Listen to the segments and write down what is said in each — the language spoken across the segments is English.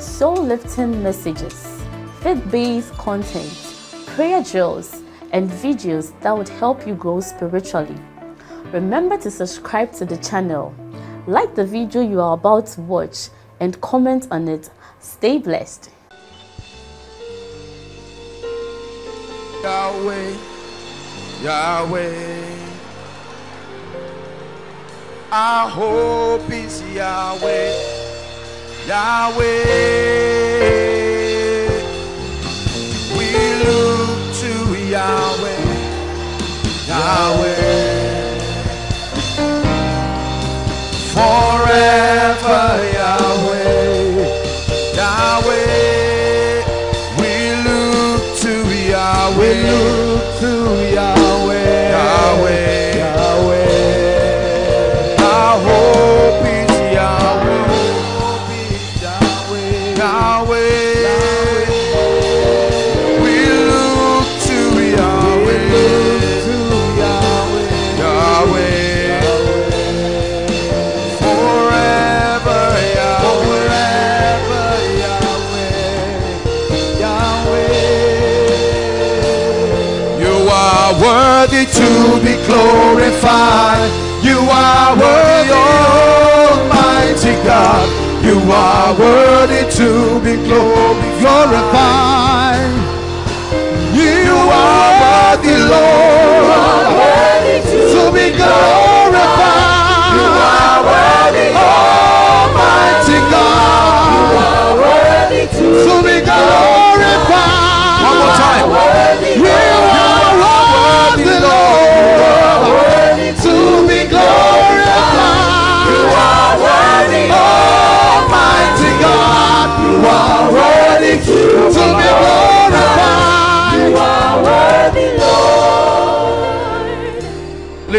soul-lifting messages, faith-based content, prayer drills, and videos that would help you grow spiritually. Remember to subscribe to the channel, like the video you are about to watch, and comment on it. Stay blessed. Yahweh, Yahweh. Our hope is Yahweh, Yahweh. We look to Yahweh, Yahweh. Forever Yahweh, Yahweh. We look to Yahweh, worthy to be glorified. You are worthy, Almighty God. You are worthy to be glorified. You are worthy, Lord, to be glorified. You are worthy, Almighty God, to be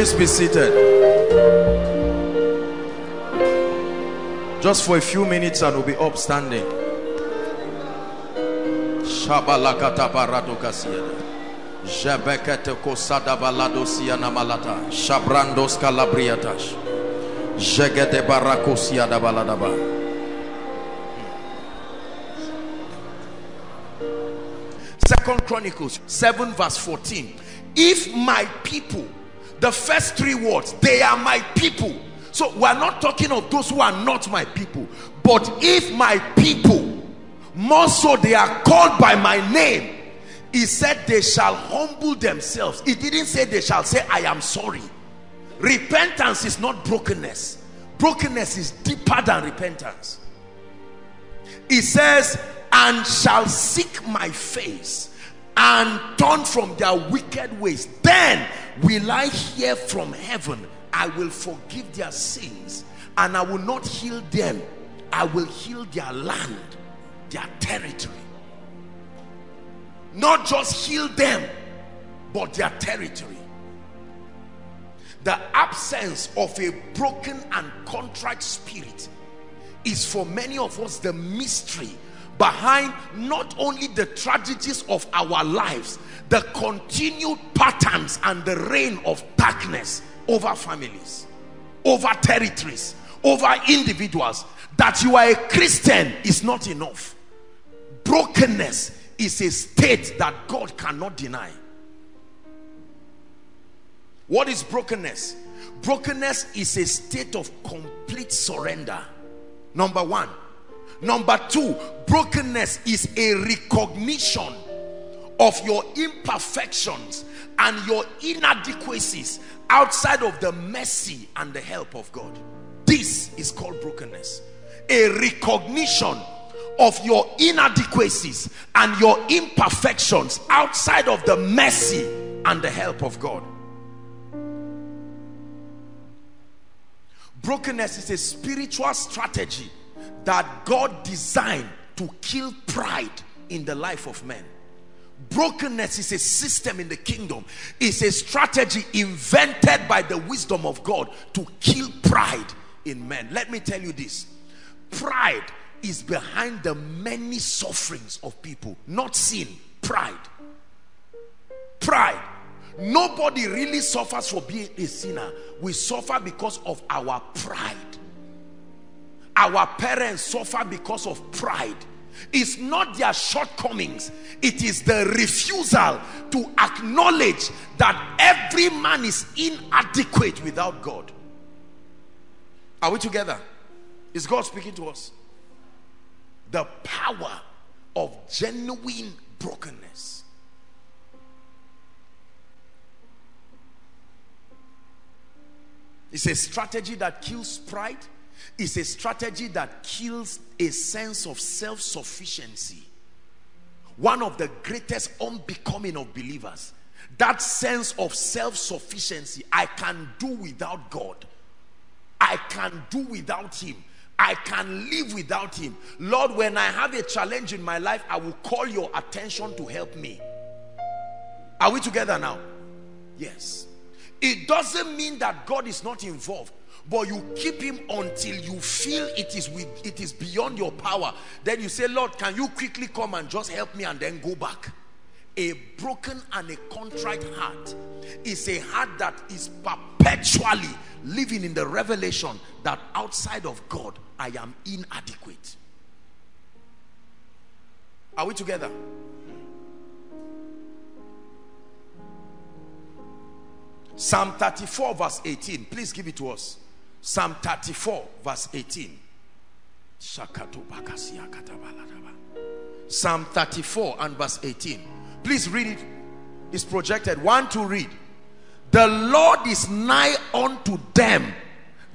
Please be seated. Just for a few minutes and we'll be up standing. Shabalakata barato kasiada. Jebekete kosada balado siana malata. Shabrandos calabriatash. Jegede barako siada baladaba. Hmm. Second Chronicles 7 verse 14. If my people, the first three words, they are my people. So we're not talking of those who are not my people. But if my people, more so they are called by my name, he said they shall humble themselves. He didn't say they shall say, I am sorry. Repentance is not brokenness. Brokenness is deeper than repentance. He says, and shall seek my face and turn from their wicked ways. Then will I hear from heaven. I will forgive their sins and I will not heal them. I will heal their land, their territory. Not just heal them, but their territory. The absence of a broken and contrite spirit is for many of us the mystery behind not only the tragedies of our lives, the continued patterns and the reign of darkness over families, over territories, over individuals. That you are a Christian is not enough. Brokenness is a state that God cannot deny. What is brokenness? Brokenness is a state of complete surrender. Number one. Number two, brokenness is a recognition of your imperfections and your inadequacies outside of the mercy and the help of God. This is called brokenness. A recognition of your inadequacies and your imperfections outside of the mercy and the help of God. Brokenness is a spiritual strategy that God designed to kill pride in the life of men. Brokenness is a system in the kingdom, it's a strategy invented by the wisdom of God to kill pride in men. Let me tell you this pride is behind the many sufferings of people, not sin, pride. Pride. Nobody really suffers for being a sinner. We suffer because of our pride. Our parents suffer because of pride. It's not their shortcomings, it is the refusal to acknowledge that every man is inadequate without God. Are we together? Is God speaking to us? The power of genuine brokenness. It's a strategy that kills pride is a strategy that kills a sense of self sufficiency. One of the greatest unbecoming of believers. That sense of self sufficiency. I can do without God, I can do without Him. I can live without him. Lord, when I have a challenge in my life, I will call your attention to help me. Are we together now? Yes. It doesn't mean that God is not involved but you keep him until you feel it is with it is beyond your power. Then you say lord can you quickly come and just help me and then go back? A broken and a contrite heart is a heart that is perpetually living in the revelation that outside of god i am inadequate. Are we together? Psalm 34 verse 18 please give it to us Psalm 34, verse 18. Psalm 34 and verse 18. Please read it. It's projected. One to read. The Lord is nigh unto them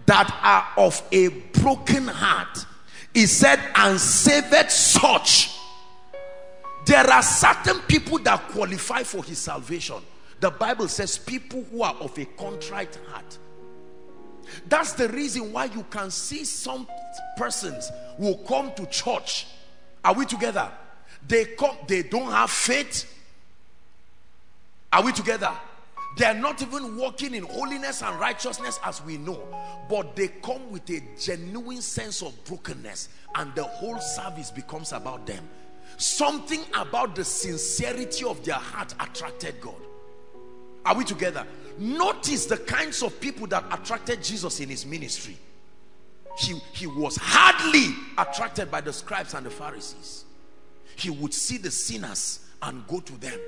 that are of a broken heart. He said, and saved such. There are certain people that qualify for his salvation. The Bible says, people who are of a contrite heart that's the reason why you can see some persons will come to church. Are we together? They come, they don't have faith. Are we together? They are not even walking in holiness and righteousness as we know, but they come with a genuine sense of brokenness, and the whole service becomes about them. Something about the sincerity of their heart attracted God. Are we together? Notice the kinds of people that attracted Jesus in his ministry. He, he was hardly attracted by the scribes and the Pharisees. He would see the sinners and go to them.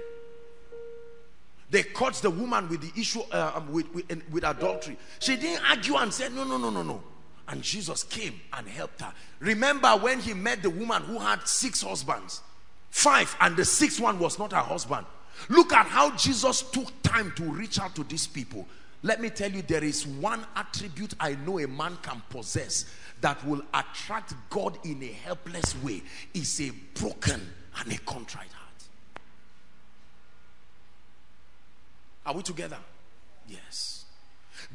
They caught the woman with the issue uh, um, with, with, with adultery. She didn't argue and said, No, no, no, no, no. And Jesus came and helped her. Remember when he met the woman who had six husbands, five, and the sixth one was not her husband. Look at how Jesus took time to reach out to these people. Let me tell you, there is one attribute I know a man can possess that will attract God in a helpless way is a broken and a contrite heart. Are we together? Yes.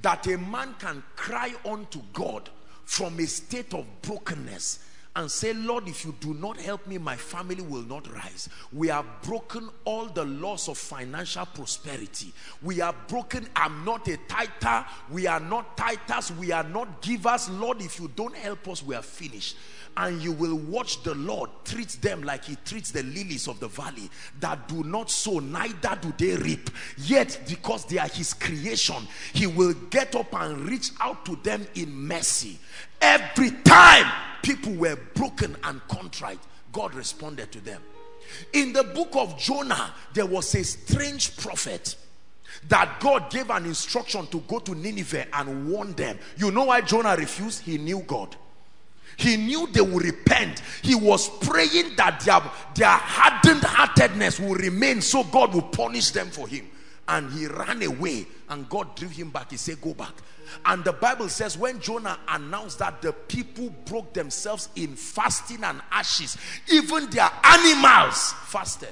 That a man can cry unto God from a state of brokenness and say, Lord, if you do not help me, my family will not rise. We have broken all the laws of financial prosperity. We are broken. I'm not a tither. We are not tithers. We are not givers. Lord, if you don't help us, we are finished. And you will watch the Lord treat them like he treats the lilies of the valley that do not sow, neither do they reap. Yet, because they are his creation, he will get up and reach out to them in mercy. Every time people were broken and contrite, God responded to them. In the book of Jonah, there was a strange prophet that God gave an instruction to go to Nineveh and warn them. You know why Jonah refused? He knew God. He knew they would repent. He was praying that their, their hardened heartedness will remain so God will punish them for him. And he ran away and God drew him back. He said, Go back. And the Bible says, when Jonah announced that the people broke themselves in fasting and ashes, even their animals fasted.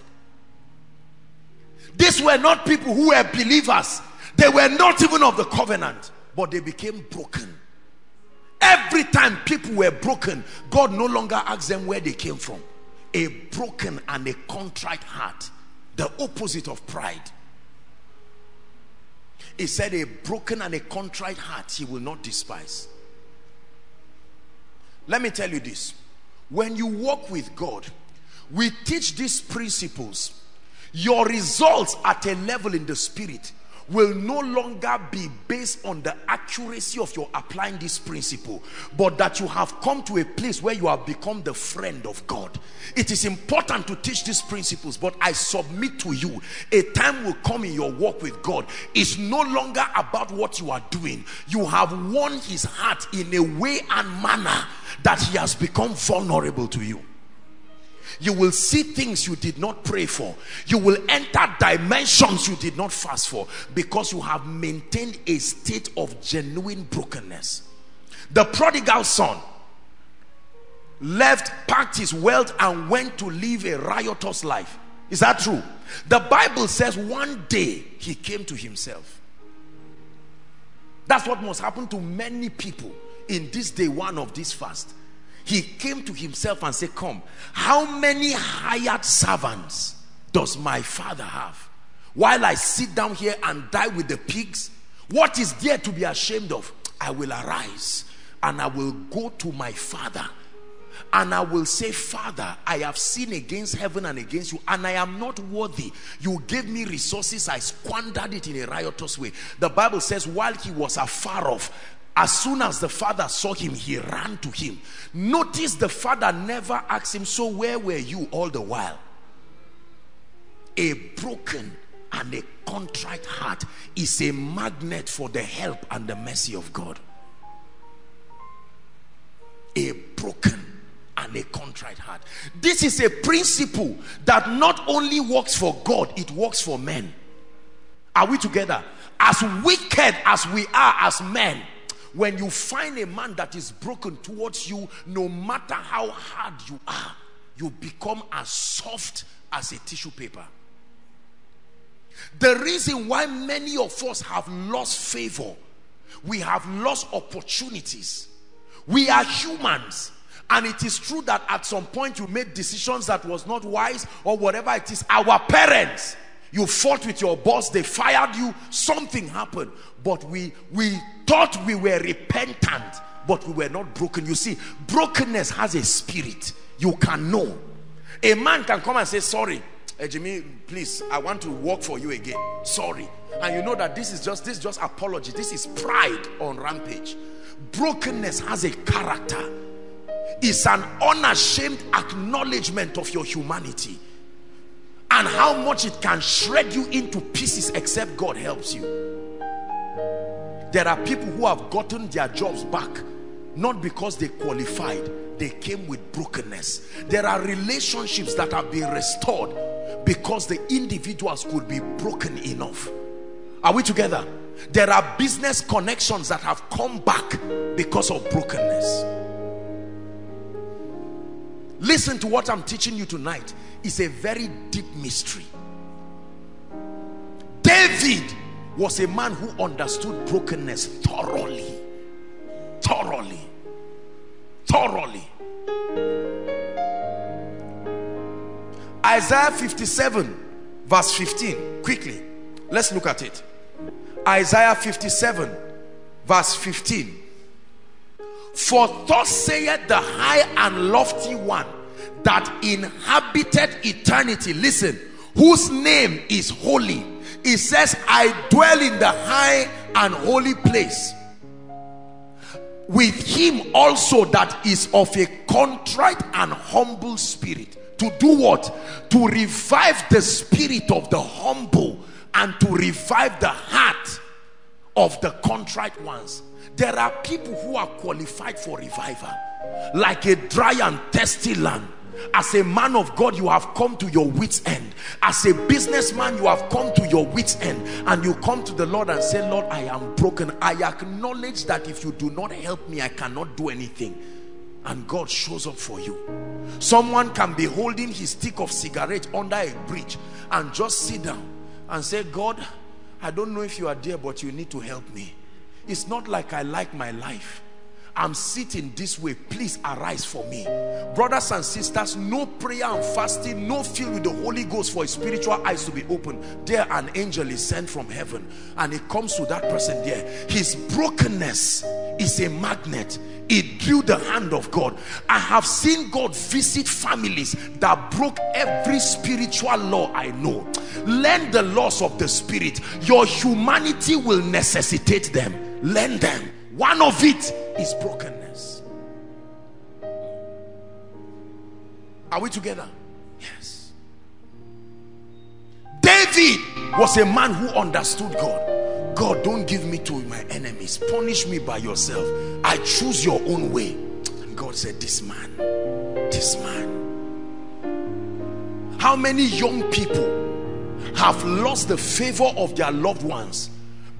These were not people who were believers, they were not even of the covenant, but they became broken. Every time people were broken, God no longer asked them where they came from. a broken and a contrite heart. The opposite of pride. He said a broken and a contrite heart he will not despise. Let me tell you this. When you walk with God we teach these principles. Your results at a level in the spirit will no longer be based on the accuracy of your applying this principle but that you have come to a place where you have become the friend of God. It is important to teach these principles but I submit to you a time will come in your walk with God. It's no longer about what you are doing. You have won his heart in a way and manner that he has become vulnerable to you you will see things you did not pray for. You will enter dimensions you did not fast for because you have maintained a state of genuine brokenness. The prodigal son left packed his wealth and went to live a riotous life. Is that true? The bible says one day he came to himself. That's what must happen to many people in this day one of this fast he came to himself and said come how many hired servants does my father have while i sit down here and die with the pigs what is there to be ashamed of i will arise and i will go to my father and I will say, Father, I have sinned against heaven and against you, and I am not worthy. You gave me resources, I squandered it in a riotous way. The Bible says, while he was afar off, as soon as the father saw him, he ran to him. Notice the father never asked him, So where were you all the while? A broken and a contrite heart is a magnet for the help and the mercy of God. A broken and a contrite heart. This is a principle that not only works for God, it works for men. Are we together? As wicked as we are as men, when you find a man that is broken towards you, no matter how hard you are, you become as soft as a tissue paper. The reason why many of us have lost favor, we have lost opportunities. We are humans. And it is true that at some point you made decisions that was not wise or whatever it is. Our parents, you fought with your boss, they fired you, something happened. But we, we thought we were repentant, but we were not broken. You see, brokenness has a spirit. You can know. A man can come and say, sorry, hey, Jimmy, please, I want to work for you again. Sorry. And you know that this is just this is just apology. This is pride on rampage. Brokenness has a character. It's an unashamed acknowledgement of your humanity and how much it can shred you into pieces except God helps you. There are people who have gotten their jobs back not because they qualified, they came with brokenness. There are relationships that have been restored because the individuals could be broken enough. Are we together? There are business connections that have come back because of brokenness. Listen to what I'm teaching you tonight. It's a very deep mystery. David was a man who understood brokenness thoroughly. Thoroughly. Thoroughly. Isaiah 57 verse 15. Quickly. Let's look at it. Isaiah 57 verse 15. For thus saith the high and lofty one that inhabited eternity. Listen, whose name is holy. He says, I dwell in the high and holy place. With him also that is of a contrite and humble spirit. To do what? To revive the spirit of the humble and to revive the heart of the contrite ones. There are people who are qualified for revival. Like a dry and thirsty land as a man of God, you have come to your wits' end. As a businessman, you have come to your wits' end. And you come to the Lord and say, Lord, I am broken. I acknowledge that if you do not help me, I cannot do anything. And God shows up for you. Someone can be holding his stick of cigarette under a bridge and just sit down and say, God, I don't know if you are there, but you need to help me. It's not like I like my life. I'm sitting this way. Please arise for me. Brothers and sisters, no prayer and fasting, no filled with the Holy Ghost for spiritual eyes to be open. There, an angel is sent from heaven and it comes to that person there. His brokenness is a magnet. It drew the hand of God. I have seen God visit families that broke every spiritual law I know. Learn the laws of the spirit. Your humanity will necessitate them. Learn them. One of it is brokenness. Are we together? Yes. David was a man who understood God. God, don't give me to my enemies. Punish me by yourself. I choose your own way. And God said, This man, this man. How many young people have lost the favor of their loved ones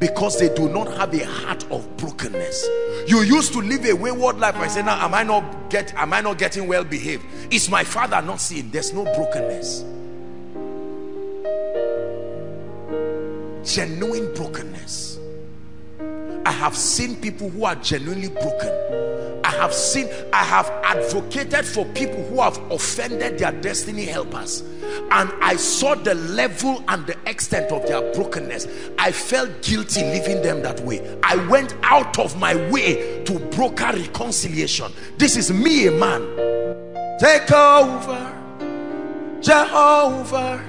because they do not have a heart of brokenness. You used to live a wayward life I say now am I not get am I not getting well behaved? Is my father not seeing? There's no brokenness. Genuine brokenness I have seen people who are genuinely broken I have seen I have advocated for people who have offended their destiny helpers and I saw the level and the extent of their brokenness. I felt guilty leaving them that way. I went out of my way to broker reconciliation. This is me, a man. Take over, Jehovah.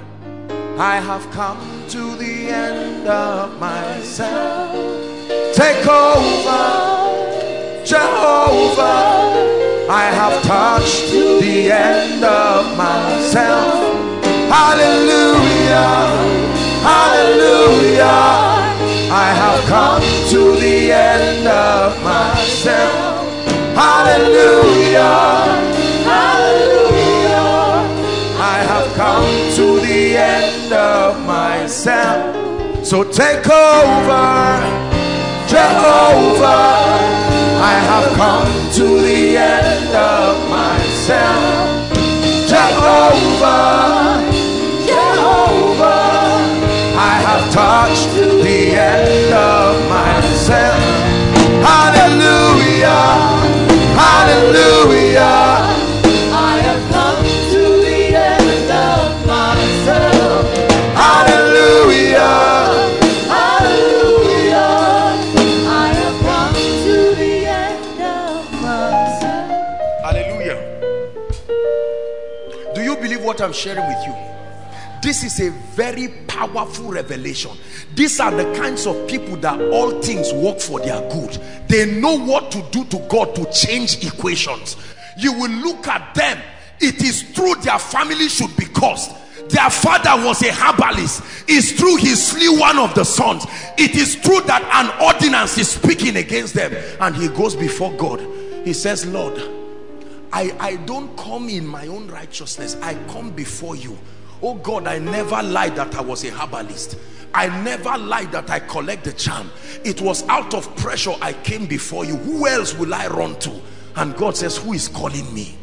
I have come to the end of myself. Take over, Jehovah. I have touched the end of myself. Hallelujah, hallelujah. I have come to the end of myself. Hallelujah, hallelujah. I have come to the end of myself. So take over, Jehovah. I have come to the end of myself. Jehovah. Jehovah. I have touched the end of myself. Hallelujah, hallelujah. I'm sharing with you? This is a very powerful revelation. These are the kinds of people that all things work for their good. They know what to do to God to change equations. You will look at them. It is true their family should be cursed. Their father was a herbalist. It's true he slew one of the sons. It is true that an ordinance is speaking against them. And he goes before God. He says, Lord, I, I don't come in my own righteousness. I come before you. Oh God I never lied that I was a herbalist. I never lied that I collect the charm. It was out of pressure I came before you. Who else will I run to? And God says who is calling me?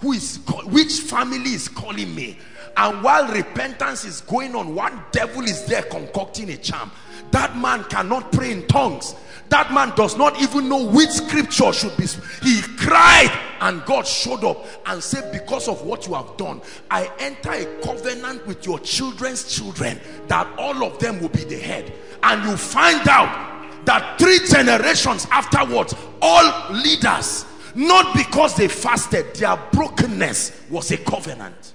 Who is which family is calling me? And while repentance is going on one devil is there concocting a charm that man cannot pray in tongues. That man does not even know which scripture should be he cried and God showed up and said because of what you have done I enter a covenant with your children's children that all of them will be the head. And you find out that three generations afterwards all leaders not because they fasted their brokenness was a covenant.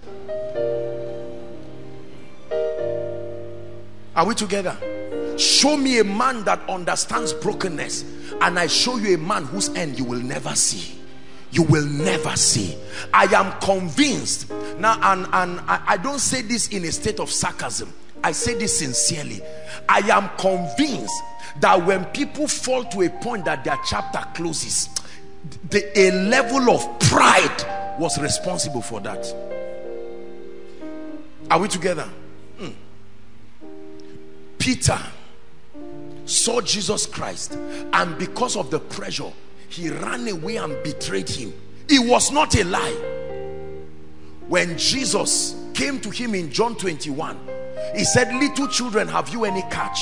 Are we together show me a man that understands brokenness and I show you a man whose end you will never see. You will never see. I am convinced. Now and, and I, I don't say this in a state of sarcasm. I say this sincerely. I am convinced that when people fall to a point that their chapter closes the, a level of pride was responsible for that. Are we together? Hmm. Peter saw Jesus Christ and because of the pressure he ran away and betrayed him. It was not a lie. When Jesus came to him in John 21 he said little children have you any catch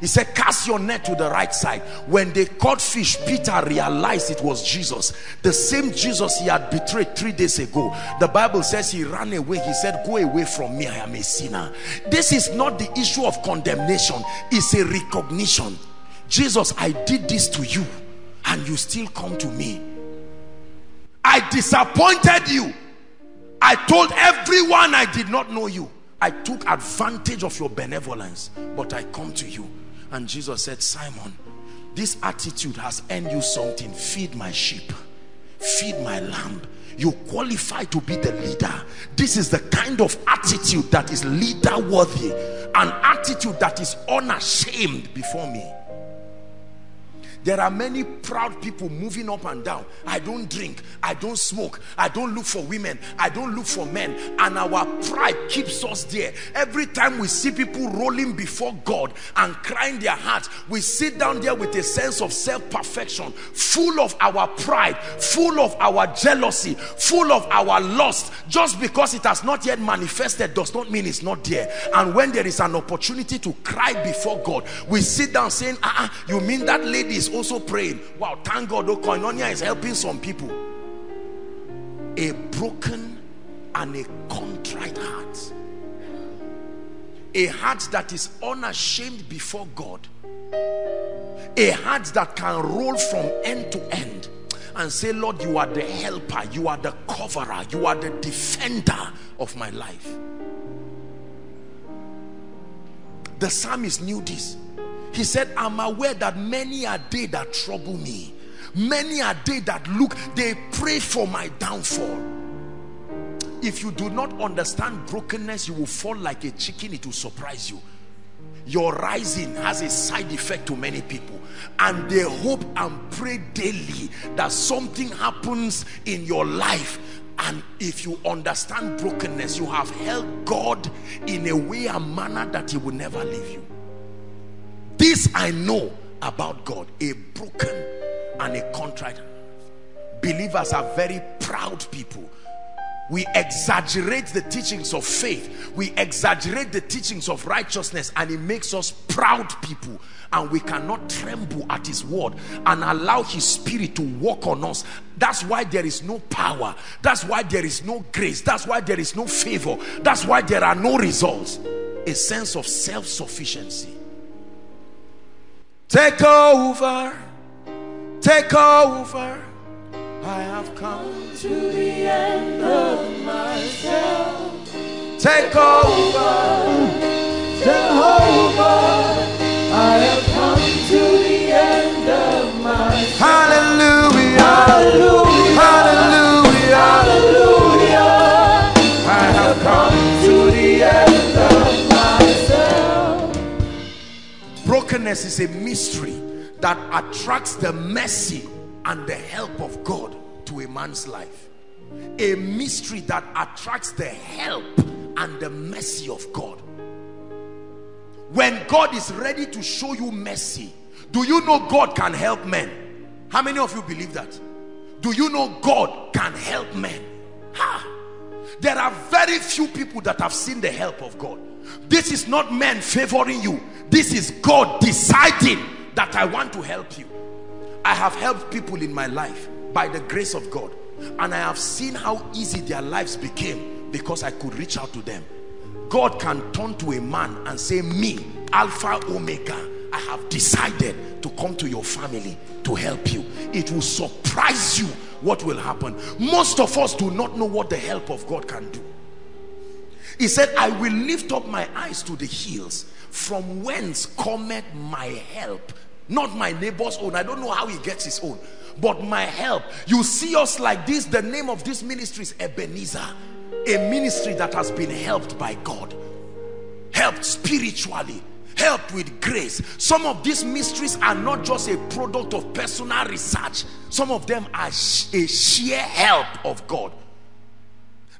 He said, cast your net to the right side. When they caught fish, Peter realized it was Jesus. The same Jesus he had betrayed three days ago. The Bible says he ran away. He said, go away from me. I am a sinner. This is not the issue of condemnation. It's a recognition. Jesus, I did this to you and you still come to me. I disappointed you. I told everyone I did not know you. I took advantage of your benevolence, but I come to you. And Jesus said, Simon, this attitude has earned you something. Feed my sheep, feed my lamb. You qualify to be the leader. This is the kind of attitude that is leader worthy, an attitude that is unashamed before me. There are many proud people moving up and down. I don't drink. I don't smoke. I don't look for women. I don't look for men. And our pride keeps us there. Every time we see people rolling before God and crying their hearts, we sit down there with a sense of self-perfection, full of our pride, full of our jealousy, full of our lust. Just because it has not yet manifested does not mean it's not there. And when there is an opportunity to cry before God, we sit down saying, ah, uh -uh, you mean that lady is also praying. Wow, thank God, oh, koinonia is helping some people. A broken and a contrite heart. A heart that is unashamed before God. A heart that can roll from end to end and say, Lord, you are the helper, you are the coverer, you are the defender of my life. The psalmist knew this he said, I'm aware that many are they that trouble me. Many are they that look, they pray for my downfall. If you do not understand brokenness, you will fall like a chicken. It will surprise you. Your rising has a side effect to many people. And they hope and pray daily that something happens in your life and if you understand brokenness, you have held God in a way and manner that he will never leave you. This I know about God, a broken and a contrite. Believers are very proud people. We exaggerate the teachings of faith. We exaggerate the teachings of righteousness and it makes us proud people. And we cannot tremble at his word and allow his spirit to work on us. That's why there is no power. That's why there is no grace. That's why there is no favor. That's why there are no results. A sense of self-sufficiency. Take over, take over. I have come to the end of myself. Take over, Jehovah. I have come to the end of myself. Hallelujah. hallelujah. Is a mystery that attracts the mercy and the help of God to a man's life. A mystery that attracts the help and the mercy of God. When God is ready to show you mercy, do you know God can help men? How many of you believe that? Do you know God can help men? Ha! There are very few people that have seen the help of God. This is not men favoring you. This is God deciding that I want to help you. I have helped people in my life by the grace of God. And I have seen how easy their lives became because I could reach out to them. God can turn to a man and say, me, Alpha Omega, I have decided to come to your family to help you. It will surprise you what will happen. Most of us do not know what the help of God can do. He said, I will lift up my eyes to the hills. From whence cometh my help? Not my neighbor's own. I don't know how he gets his own. But my help. You see us like this. The name of this ministry is Ebenezer. A ministry that has been helped by God. Helped spiritually. Helped with grace. Some of these mysteries are not just a product of personal research. Some of them are a sheer help of God.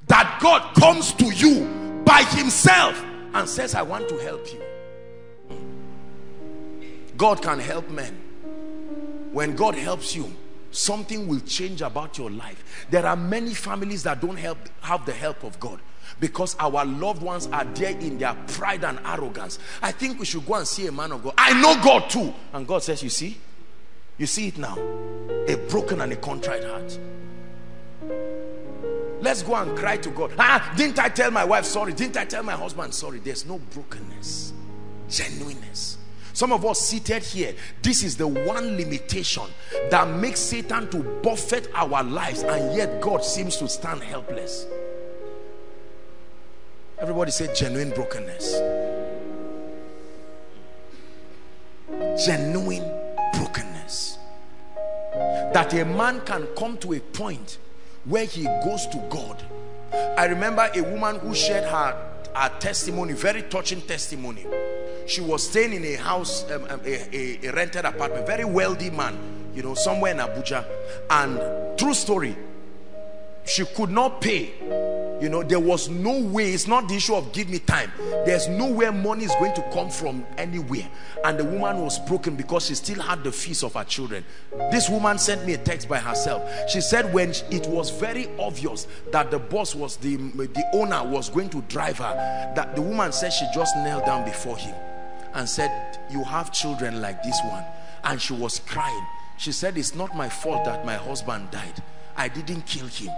That God comes to you by himself and says, I want to help you. God can help men. When God helps you, something will change about your life. There are many families that don't help, have the help of God because our loved ones are there in their pride and arrogance. I think we should go and see a man of God. I know God too. And God says, You see, you see it now. A broken and a contrite heart. Let's go and cry to God. Ah, didn't I tell my wife sorry? Didn't I tell my husband sorry? There's no brokenness, genuineness. Some of us seated here, this is the one limitation that makes Satan to buffet our lives, and yet God seems to stand helpless. Everybody say genuine brokenness. Genuine brokenness. That a man can come to a point where he goes to God. I remember a woman who shared her, her testimony, very touching testimony. She was staying in a house, um, um, a, a, a rented apartment, very wealthy man, you know, somewhere in Abuja. And true story, she could not pay. You know there was no way it's not the issue of give me time. There's nowhere money is going to come from anywhere. And the woman was broken because she still had the fees of her children. This woman sent me a text by herself. She said when it was very obvious that the boss was the the owner was going to drive her that the woman said she just knelt down before him and said you have children like this one. And she was crying. She said it's not my fault that my husband died. I didn't kill him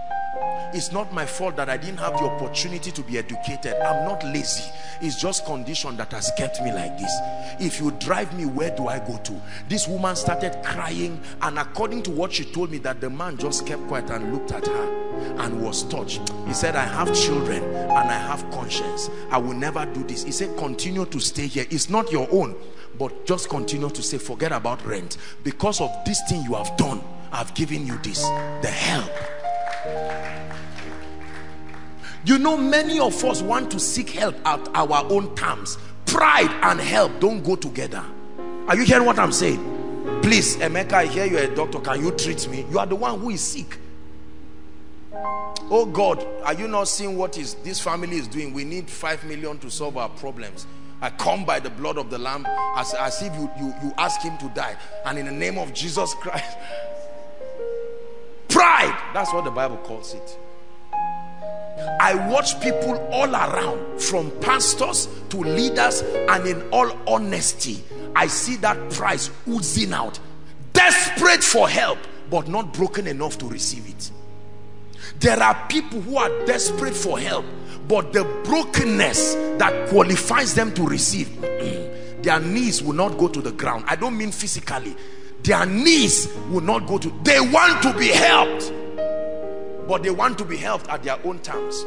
it's not my fault that I didn't have the opportunity to be educated. I'm not lazy. It's just condition that has kept me like this. If you drive me, where do I go to? This woman started crying and according to what she told me that the man just kept quiet and looked at her and was touched. He said, I have children and I have conscience. I will never do this. He said, continue to stay here. It's not your own, but just continue to say, forget about rent. Because of this thing you have done, I've given you this, the help. You know, many of us want to seek help at our own terms. Pride and help don't go together. Are you hearing what I'm saying? Please, Emeka, I hear you're a doctor. Can you treat me? You are the one who is sick. Oh God, are you not seeing what is this family is doing? We need five million to solve our problems. I come by the blood of the lamb as, as if you, you, you ask him to die. And in the name of Jesus Christ, pride. That's what the Bible calls it. I watch people all around from pastors to leaders and in all honesty I see that price oozing out desperate for help but not broken enough to receive it there are people who are desperate for help but the brokenness that qualifies them to receive mm, their knees will not go to the ground I don't mean physically their knees will not go to they want to be helped. But they want to be helped at their own terms.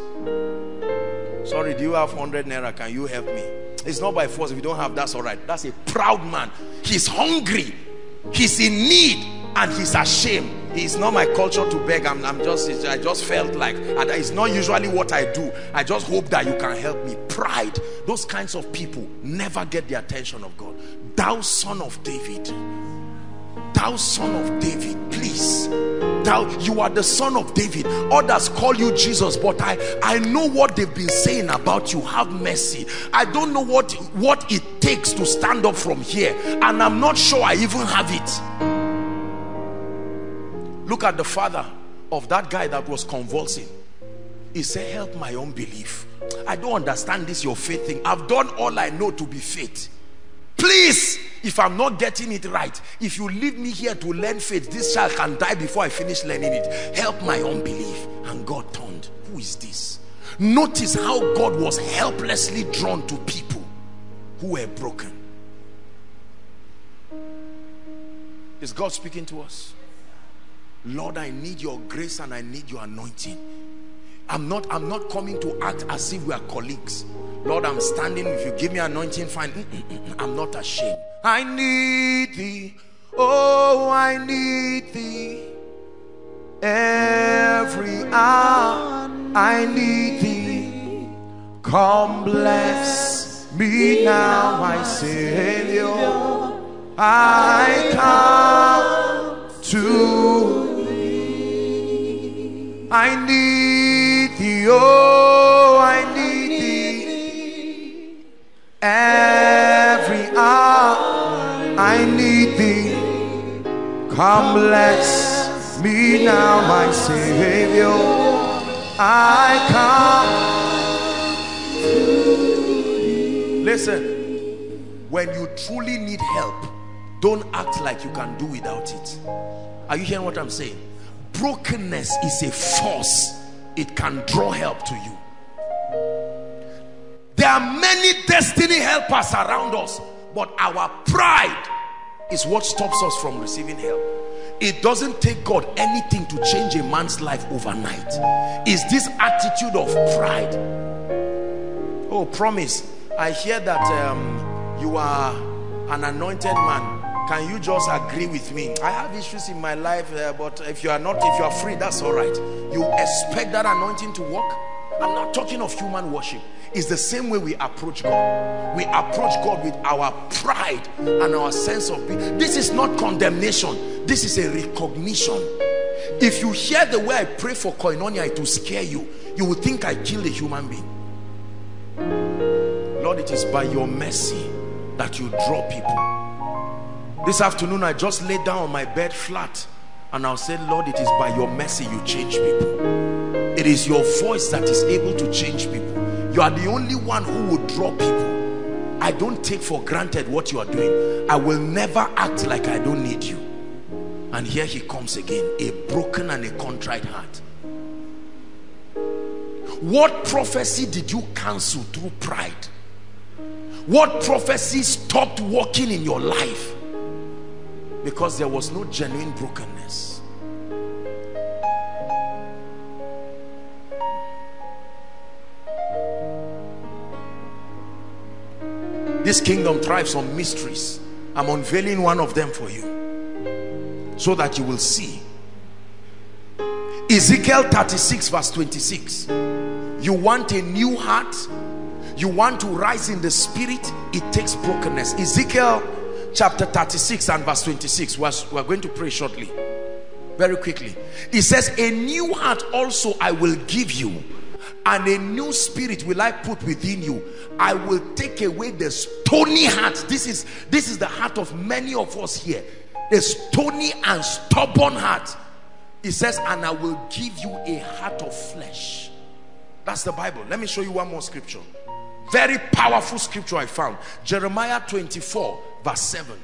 Sorry do you have 100 naira? Can you help me? It's not by force. If you don't have that's all right. That's a proud man. He's hungry. He's in need and he's ashamed. It's not my culture to beg. I'm, I'm just I just felt like it's not usually what I do. I just hope that you can help me. Pride. Those kinds of people never get the attention of God. Thou son of David thou son of David please. Thou you are the son of David. Others call you Jesus but I I know what they've been saying about you. Have mercy. I don't know what what it takes to stand up from here and I'm not sure I even have it. Look at the father of that guy that was convulsing. He said help my unbelief. I don't understand this your faith thing. I've done all I know to be faith. Please if i'm not getting it right if you leave me here to learn faith this child can die before i finish learning it. Help my unbelief. And god turned. Who is this? Notice how god was helplessly drawn to people who were broken. Is god speaking to us? Lord i need your grace and i need your anointing i'm not i'm not coming to act as if we are colleagues Lord, I'm standing. If you give me anointing, fine. Mm, mm, mm, I'm not ashamed. I need thee. Oh, I need thee. Every hour I need thee. Come bless me now, my Savior. I come to thee. I need thee. Oh, I need thee. Every hour I need thee. Come bless me now, my Savior. I come. Listen, when you truly need help, don't act like you can do without it. Are you hearing what I'm saying? Brokenness is a force, it can draw help to you. There are many destiny helpers around us, but our pride is what stops us from receiving help. It doesn't take God anything to change a man's life overnight. Is this attitude of pride? Oh, promise. I hear that um, you are an anointed man. Can you just agree with me? I have issues in my life, uh, but if you are not, if you are free, that's all right. You expect that anointing to work? I'm not talking of human worship. It's the same way we approach God. We approach God with our pride and our sense of being. This is not condemnation. This is a recognition. If you hear the way I pray for koinonia, it will scare you. You will think I killed a human being. Lord, it is by your mercy that you draw people. This afternoon, I just laid down on my bed flat and I'll say, Lord, it is by your mercy you change people. It is your voice that is able to change people. You are the only one who will draw people. I don't take for granted what you are doing. I will never act like I don't need you. And here he comes again, a broken and a contrite heart. What prophecy did you cancel through pride? What prophecy stopped working in your life? Because there was no genuine brokenness. This kingdom thrives on mysteries. I'm unveiling one of them for you so that you will see. Ezekiel 36 verse 26. You want a new heart? You want to rise in the spirit? It takes brokenness. Ezekiel chapter 36 and verse 26. We're going to pray shortly. Very quickly. It says, a new heart also I will give you and a new spirit will I put within you. I will take away the stony heart. This is this is the heart of many of us here. The stony and stubborn heart. It says, and I will give you a heart of flesh. That's the Bible. Let me show you one more scripture. Very powerful scripture I found. Jeremiah 24 verse 7.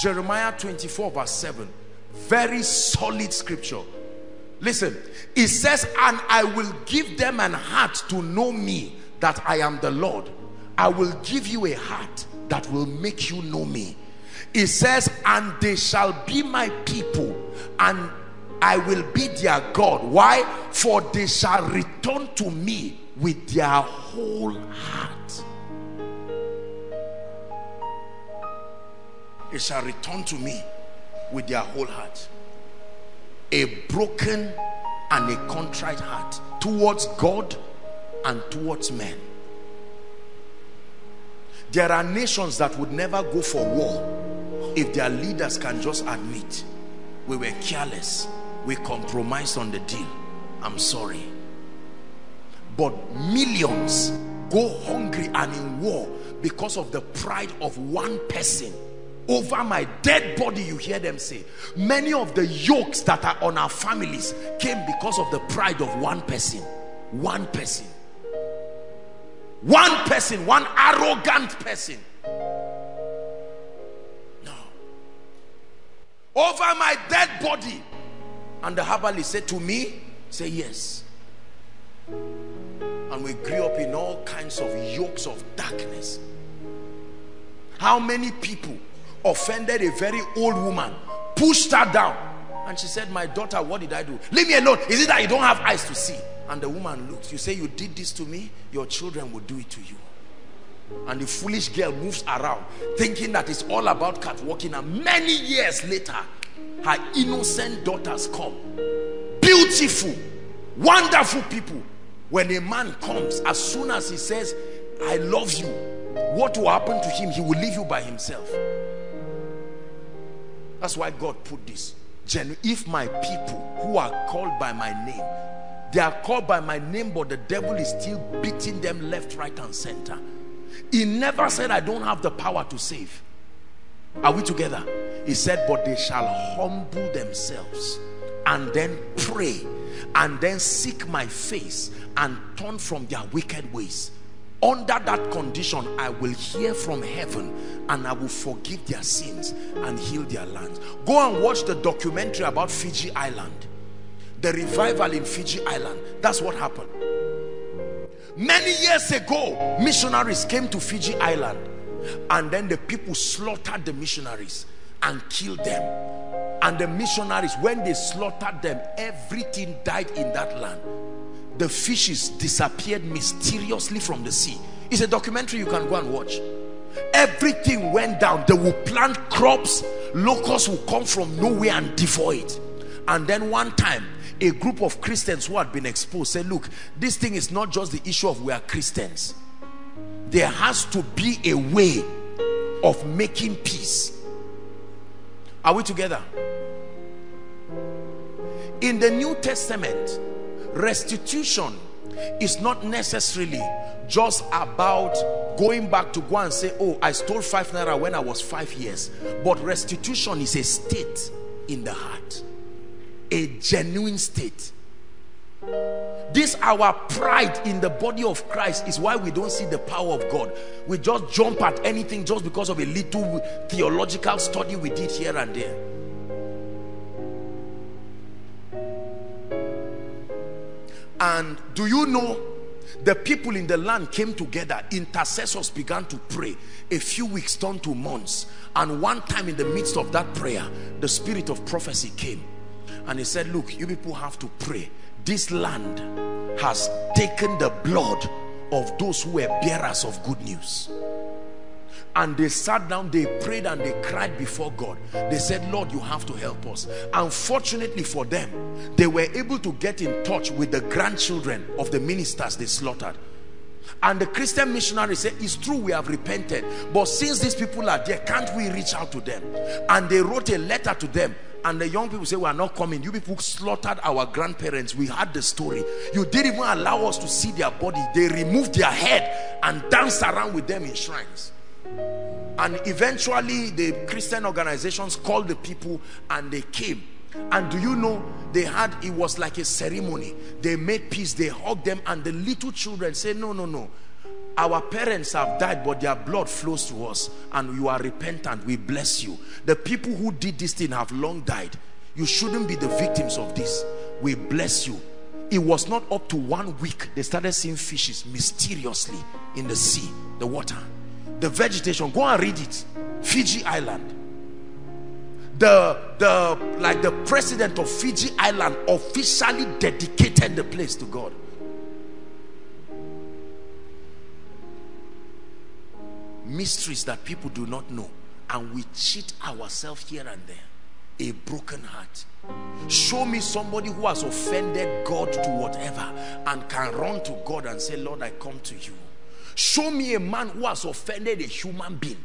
Jeremiah 24 verse 7. Very solid scripture. Listen, it says, and I will give them an heart to know me, that I am the Lord. I will give you a heart that will make you know me. It says, and they shall be my people, and I will be their God. Why? For they shall return to me with their whole heart. They shall return to me with their whole heart a broken and a contrite heart towards God and towards men. There are nations that would never go for war if their leaders can just admit we were careless, we compromised on the deal. I'm sorry. But millions go hungry and in war because of the pride of one person. Over my dead body you hear them say. Many of the yokes that are on our families came because of the pride of one person. One person. One person one arrogant person. No over my dead body. And the herbalist said to me say yes and we grew up in all kinds of yokes of darkness how many people offended a very old woman, pushed her down. And she said, my daughter, what did I do? Leave me alone. Is it that you don't have eyes to see? And the woman looks. You say, you did this to me, your children will do it to you. And the foolish girl moves around thinking that it's all about cat walking. And many years later, her innocent daughters come. Beautiful, wonderful people. When a man comes, as soon as he says, I love you, what will happen to him? He will leave you by himself. That's why God put this. If my people who are called by my name, they are called by my name, but the devil is still beating them left, right, and center. He never said, I don't have the power to save. Are we together? He said, but they shall humble themselves, and then pray and then seek my face and turn from their wicked ways. Under that condition i will hear from heaven and i will forgive their sins and heal their land go and watch the documentary about fiji island the revival in fiji island. That's what happened. Many years ago missionaries came to fiji island and then the people slaughtered the missionaries and killed them. And the missionaries when they slaughtered them everything died in that land. The fishes disappeared mysteriously from the sea. It's a documentary you can go and watch. Everything went down. They will plant crops. Locusts will come from nowhere and devour it. And then one time a group of christians who had been exposed said look this thing is not just the issue of we are christians. There has to be a way of making peace are we together? In the new testament restitution is not necessarily just about going back to go and say oh i stole five naira when i was five years but restitution is a state in the heart. A genuine state this our pride in the body of christ is why we don't see the power of god we just jump at anything just because of a little theological study we did here and there And do you know the people in the land came together, intercessors began to pray. A few weeks turned to months. And one time in the midst of that prayer, the spirit of prophecy came. And he said, Look, you people have to pray. This land has taken the blood of those who were bearers of good news. And they sat down they prayed and they cried before God. They said Lord you have to help us. Unfortunately for them they were able to get in touch with the grandchildren of the ministers they slaughtered. And the Christian missionary said it's true we have repented but since these people are there can't we reach out to them? And they wrote a letter to them and the young people say we are not coming. You people slaughtered our grandparents. We had the story. You didn't even allow us to see their body. They removed their head and danced around with them in shrines. And eventually the Christian organizations called the people and they came. And do you know they had it was like a ceremony. They made peace. They hugged them and the little children said no no no our parents have died but their blood flows to us and you are repentant. We bless you. The people who did this thing have long died. You shouldn't be the victims of this. We bless you. It was not up to one week they started seeing fishes mysteriously in the sea the water. The vegetation go and read it. Fiji Island. The the like the president of Fiji Island officially dedicated the place to God mysteries that people do not know and we cheat ourselves here and there. A broken heart. Show me somebody who has offended God to whatever and can run to God and say Lord I come to you. Show me a man who has offended a human being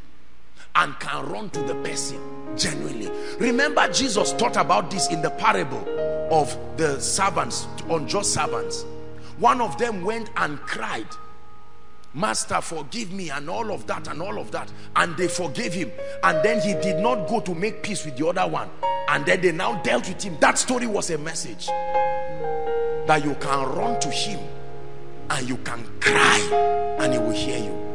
and can run to the person genuinely. Remember Jesus taught about this in the parable of the servants unjust servants. One of them went and cried master forgive me and all of that and all of that. And they forgave him. And then he did not go to make peace with the other one. And then they now dealt with him. That story was a message. That you can run to him and you can cry and he will hear you.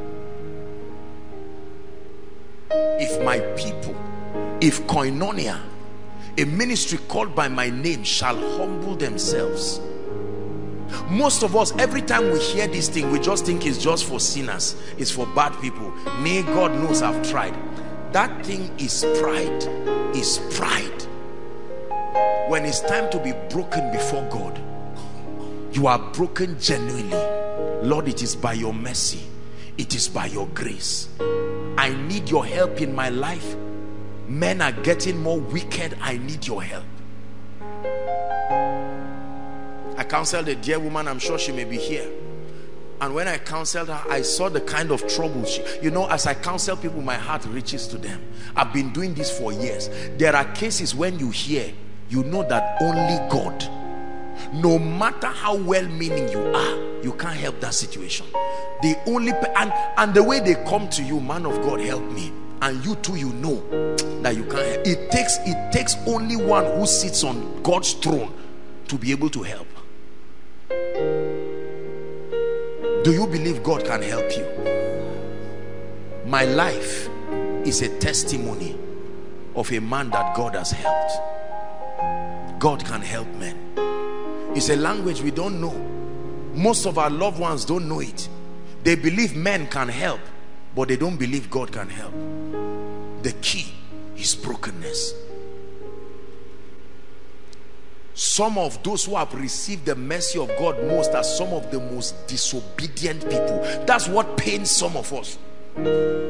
If my people if koinonia a ministry called by my name shall humble themselves most of us every time we hear this thing we just think it's just for sinners. It's for bad people. May god knows i've tried. That thing is pride. Is pride. When it's time to be broken before god you are broken genuinely. Lord it is by your mercy. It is by your grace. I need your help in my life. Men are getting more wicked. I need your help I counseled a dear woman, I'm sure she may be here. And when I counseled her, I saw the kind of trouble she, you know, as I counsel people, my heart reaches to them. I've been doing this for years. There are cases when you hear, you know that only God, no matter how well meaning you are, you can't help that situation. The only, and, and the way they come to you, man of God, help me. and you too you know that you can't help. it takes it takes only one who sits on God's throne to be able to help do you believe God can help you? My life is a testimony of a man that God has helped. God can help men. It's a language we don't know. Most of our loved ones don't know it. They believe men can help but they don't believe God can help. The key is brokenness some of those who have received the mercy of God most are some of the most disobedient people. That's what pains some of us.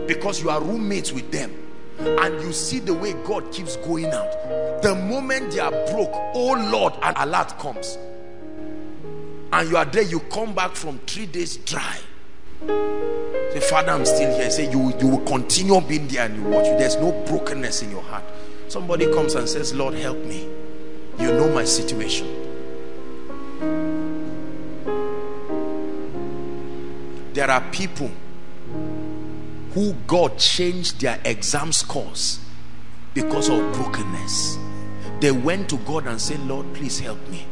Because you are roommates with them and you see the way God keeps going out. The moment they are broke oh Lord an alert comes. And you are there you come back from three days dry. Say father I'm still here. Say you, you will continue being there and you watch there's no brokenness in your heart. Somebody comes and says Lord help me you know my situation. There are people who God changed their exam scores because of brokenness. They went to God and said Lord please help me.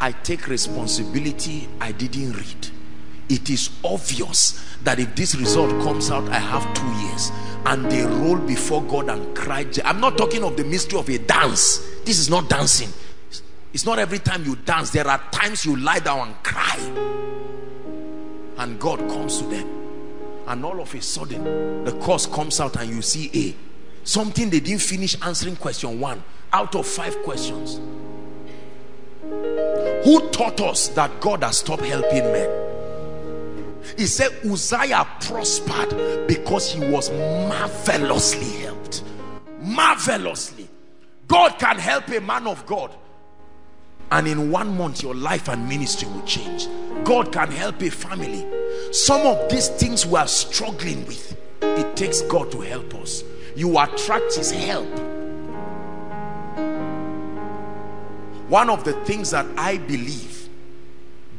I take responsibility I didn't read. It is obvious that if this result comes out I have two years. And they roll before God and cry I'm not talking of the mystery of a dance. This is not dancing it's not every time you dance. There are times you lie down and cry. And God comes to them. And all of a sudden the course comes out and you see A something they didn't finish answering question one out of five questions. Who taught us that God has stopped helping men? He said Uzziah prospered because he was marvelously helped. Marvelously. God can help a man of God and in one month your life and ministry will change. God can help a family. Some of these things we are struggling with it takes God to help us. You attract his help. One of the things that I believe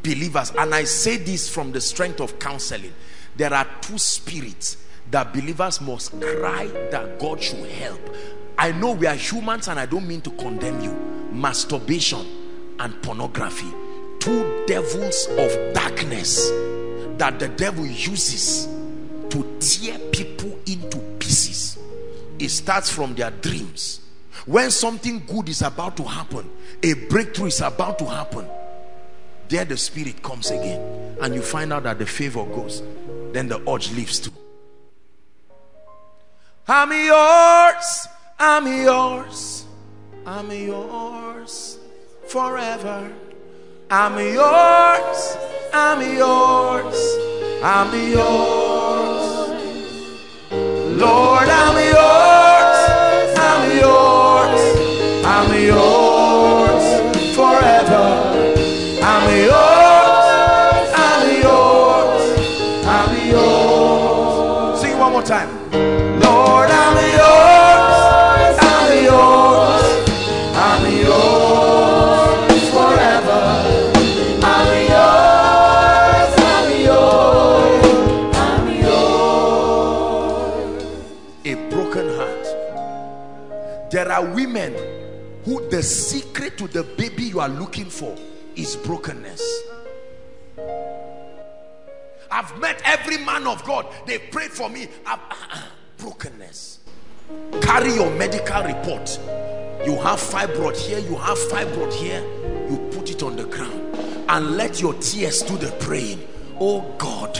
believers and I say this from the strength of counseling there are two spirits that believers must cry that God should help. I know we are humans and I don't mean to condemn you. Masturbation and pornography. Two devils of darkness that the devil uses to tear people into pieces. It starts from their dreams. When something good is about to happen a breakthrough is about to happen there the spirit comes again and you find out that the favor goes then the urge leaves too. I'm yours I'm yours I'm yours forever. I'm yours I'm yours I'm yours. Lord I'm yours women who the secret to the baby you are looking for is brokenness. I've met every man of God. They prayed for me. I've, brokenness. Carry your medical report. You have fibroid here you have fibroid here. You put it on the ground and let your tears do the praying. Oh God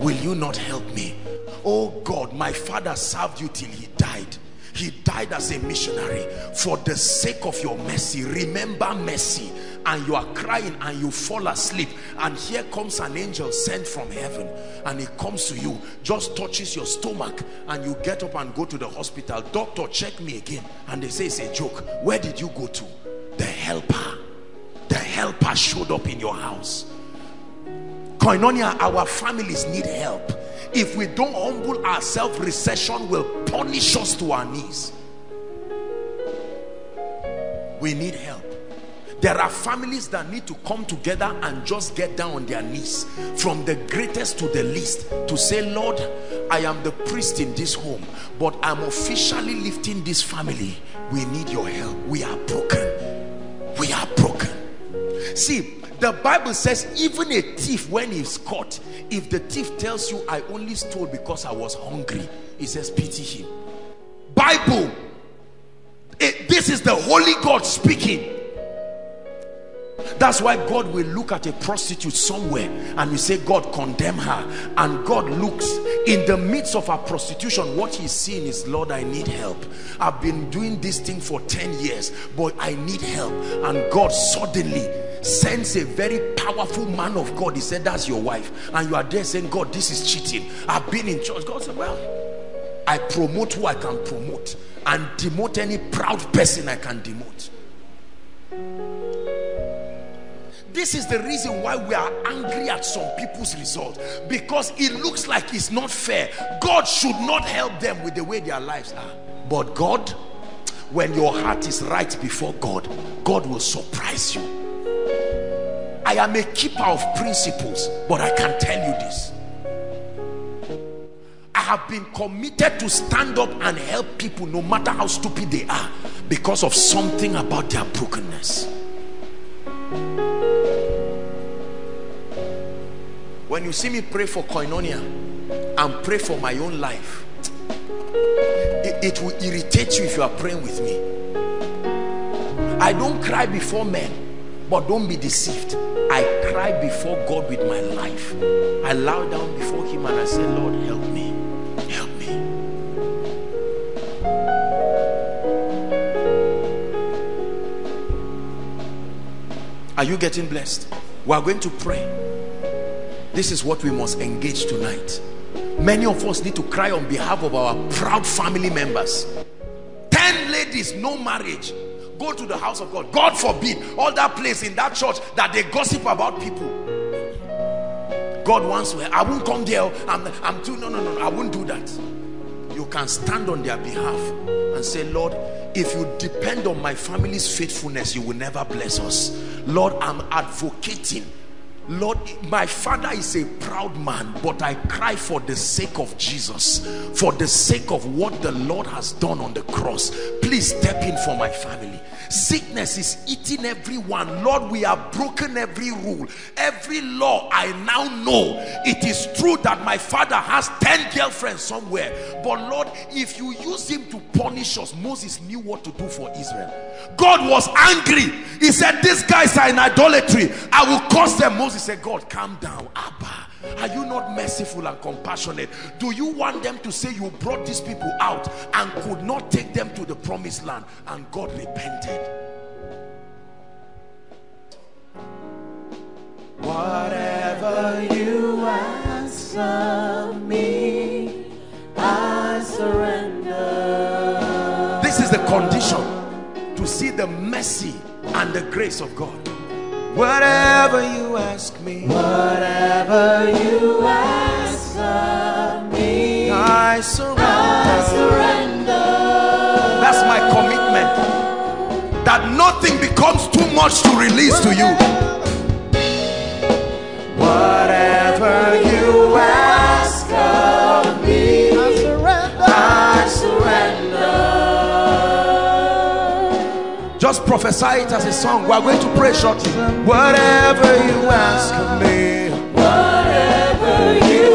will you not help me? Oh God my father served you till he died he died as a missionary. For the sake of your mercy remember mercy. And you are crying and you fall asleep. And here comes an angel sent from heaven. And he comes to you just touches your stomach. And you get up and go to the hospital. Doctor check me again. And they say it's a joke. Where did you go to? The helper. The helper showed up in your house. Koinonia our families need help if we don't humble ourselves recession will punish us to our knees we need help there are families that need to come together and just get down on their knees from the greatest to the least to say lord I am the priest in this home, but I'm officially lifting this family. We need your help. We are broken. We are broken. See, the Bible says, even a thief, when he's caught, if the thief tells you, I only stole because I was hungry, he says, pity him. Bible, it, this is the Holy God speaking. That's why God will look at a prostitute somewhere and we say, God, condemn her. And God looks in the midst of her prostitution. What he's seeing is, Lord, I need help. I've been doing this thing for 10 years, but I need help. And God suddenly sends a very powerful man of God. He said, That's your wife. And you are there saying, God, this is cheating. I've been in church. God said, Well, I promote who I can promote and demote any proud person I can demote. This is the reason why we are angry at some people's results because it looks like it's not fair. God should not help them with the way their lives are. But God, when your heart is right before God, God will surprise you. I am a keeper of principles, but I can tell you this. I have been committed to stand up and help people no matter how stupid they are because of something about their brokenness. when you see me pray for koinonia and pray for my own life it, it, will irritate you if you are praying with me i don't cry before men but don't be deceived i cry before god with my life. I lie down before him and i say lord help me. Help me. Are you getting blessed? We are going to pray. This is what we must engage tonight. Many of us need to cry on behalf of our proud family members. 10 ladies no marriage go to the house of God. God forbid all that place in that church that they gossip about people. God wants to I won't come there. I'm, I'm too no no no I won't do that. You can stand on their behalf and say Lord if you depend on my family's faithfulness you will never bless us. Lord I'm advocating Lord, my father is a proud man, but I cry for the sake of Jesus, for the sake of what the Lord has done on the cross. Please step in for my family. Sickness is eating everyone. Lord, we have broken every rule, every law. I now know it is true that my father has 10 girlfriends somewhere. But Lord, if you use him to punish us, Moses knew what to do for Israel. God was angry. He said, These guys are in idolatry. I will curse them. Moses said, God, calm down. Abba. Are you not merciful and compassionate? Do you want them to say you brought these people out and could not take them to the promised land and God repented? Whatever you ask of me, I surrender. This is the condition to see the mercy and the grace of God. Whatever you ask me, Whatever you ask of me, I surrender. I surrender. That's my commitment. That nothing becomes too much to release to you. Whatever you ask Just prophesy it as a song. We are going to pray shortly. Whatever you ask of me, Whatever you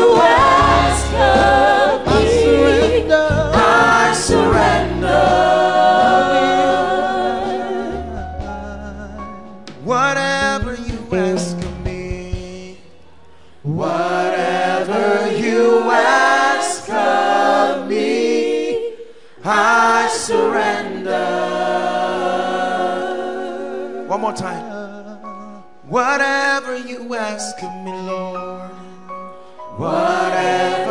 more time. Whatever you ask of me, Lord. Whatever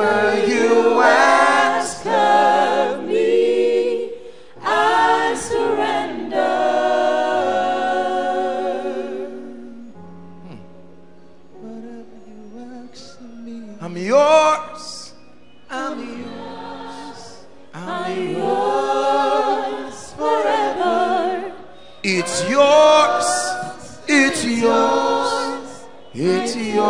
It's yours. It's yours. It's yours.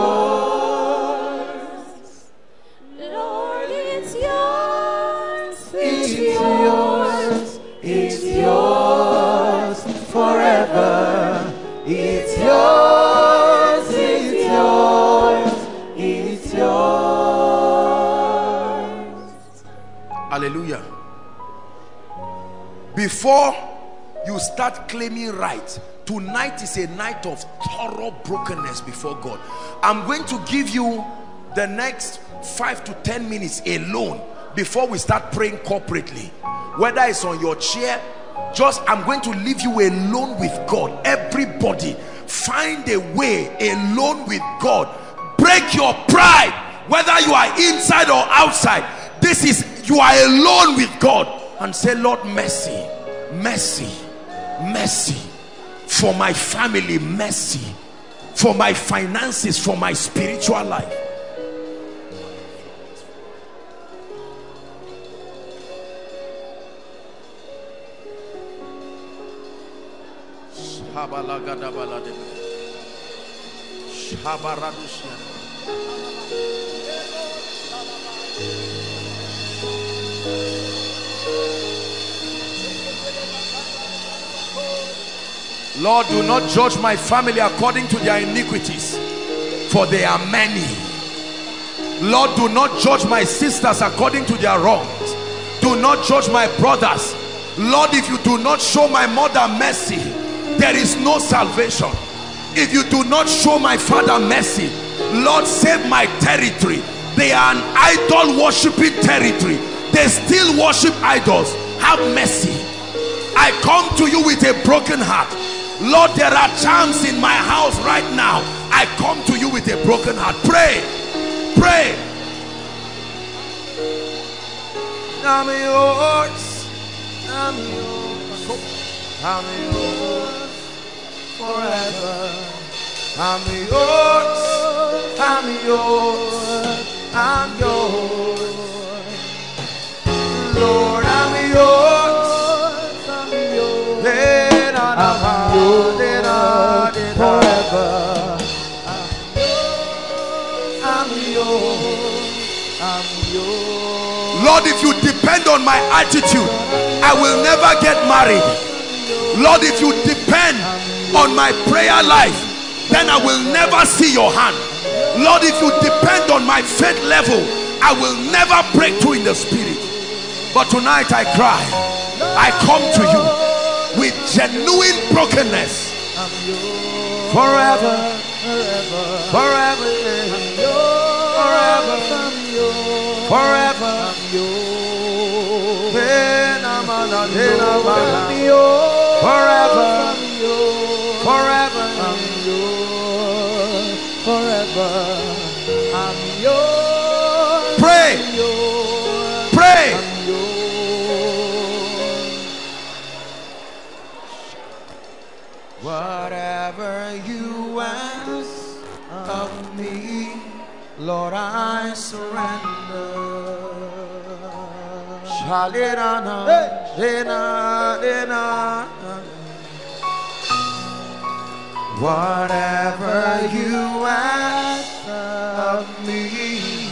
Lord, it's yours. It's yours. It's yours forever. It's yours. It's yours. It's yours. Hallelujah. Before you start claiming right tonight is a night of thorough brokenness before God. I'm going to give you the next five to ten minutes alone before we start praying corporately. Whether it's on your chair just I'm going to leave you alone with God. Everybody find a way alone with God. Break your pride whether you are inside or outside. This is you are alone with God. And say Lord mercy mercy mercy. For my family mercy. For my finances for my spiritual life Lord, do not judge my family according to their iniquities, for they are many. Lord, do not judge my sisters according to their wrongs. Do not judge my brothers. Lord, if you do not show my mother mercy, there is no salvation. If you do not show my father mercy, Lord, save my territory. They are an idol worshiping territory. They still worship idols. Have mercy. I come to you with a broken heart. Lord, there are charms in my house right now. I come to you with a broken heart. Pray. Pray. I'm yours. I'm yours. I'm yours forever. I'm yours. I'm yours. Lord, if you depend on my attitude, I will never get married. Lord, if you depend on my prayer life, then I will never see your hand. Lord, if you depend on my faith level, I will never break through in the spirit. But tonight I cry, I come to you with genuine brokenness. Forever, forever, forever, forever. Forever, forever, forever. Lord, I surrender. Shalirana, dena, dena. Whatever you ask of me,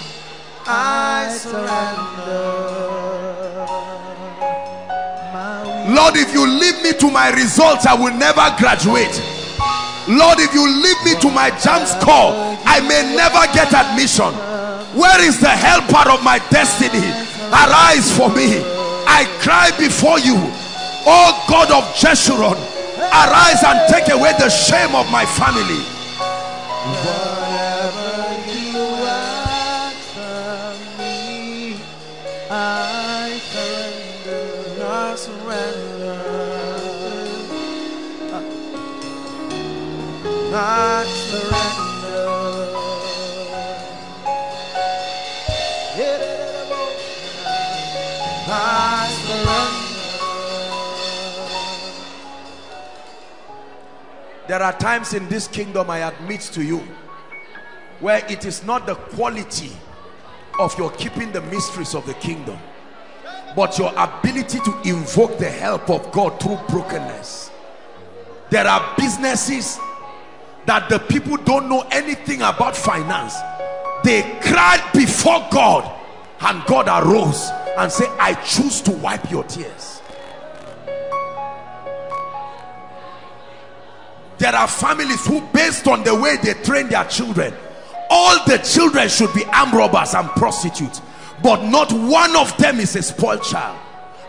I surrender. Lord, if you leave me to my results, I will never graduate. Lord, if you leave me to my JAMB score, I may never get admission. Where is the helper of my destiny? Arise for me. I cry before you, oh God of Jeshurun. Arise and take away the shame of my family. I surrender. I surrender. There are times in this kingdom, I admit to you, where it is not the quality of your keeping the mysteries of the kingdom, but your ability to invoke the help of God through brokenness. There are businesses that the people don't know anything about finance. They cried before God and God arose and said, I choose to wipe your tears. There are families who based on the way they train their children, all the children should be armed robbers and prostitutes. but not one of them is a spoiled child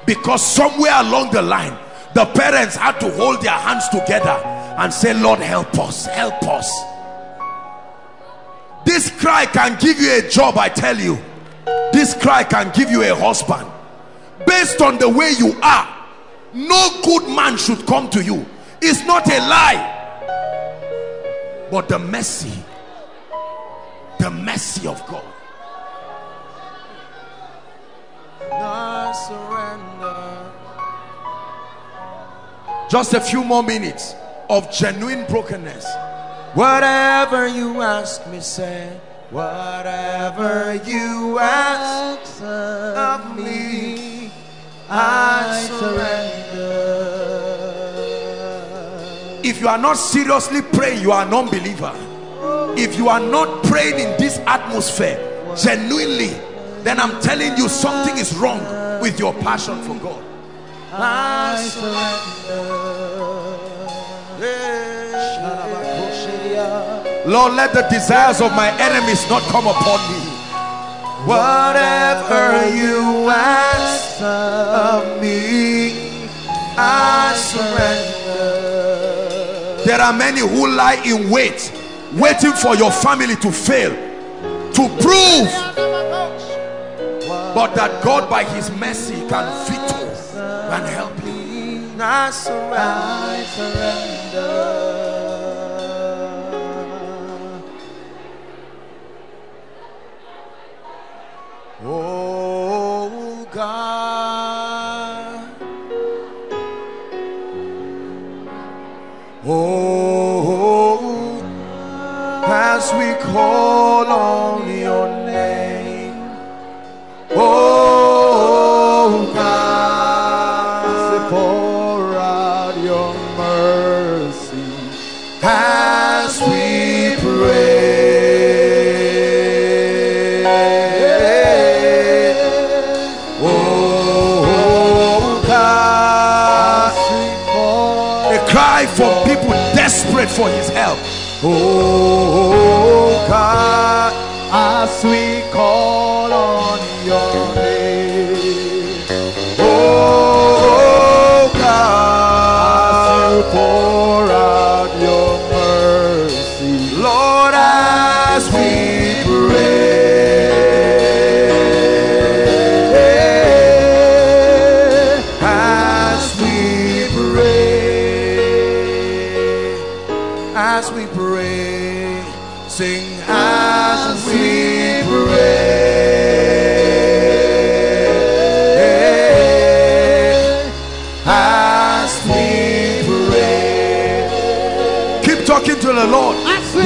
because somewhere along the line the parents had to hold their hands together and say lord help us help us. This cry can give you a job i tell you. This cry can give you a husband. Based on the way you are no good man should come to you. It's not a lie. But the mercy the mercy of god. I surrender. Just a few more minutes of genuine brokenness. Whatever you ask me, say, whatever you ask of me, I surrender. If you are not seriously praying, you are an unbeliever. If you are not praying in this atmosphere, genuinely, then I'm telling you something is wrong with your passion for God. I surrender. Lord, let the desires of my enemies not come upon me. Whatever you ask of me, I surrender. There are many who lie in wait, waiting for your family to fail, to prove but that God by his mercy can veto and help you. I surrender. Oh God. Oh, as we call Oh God, I we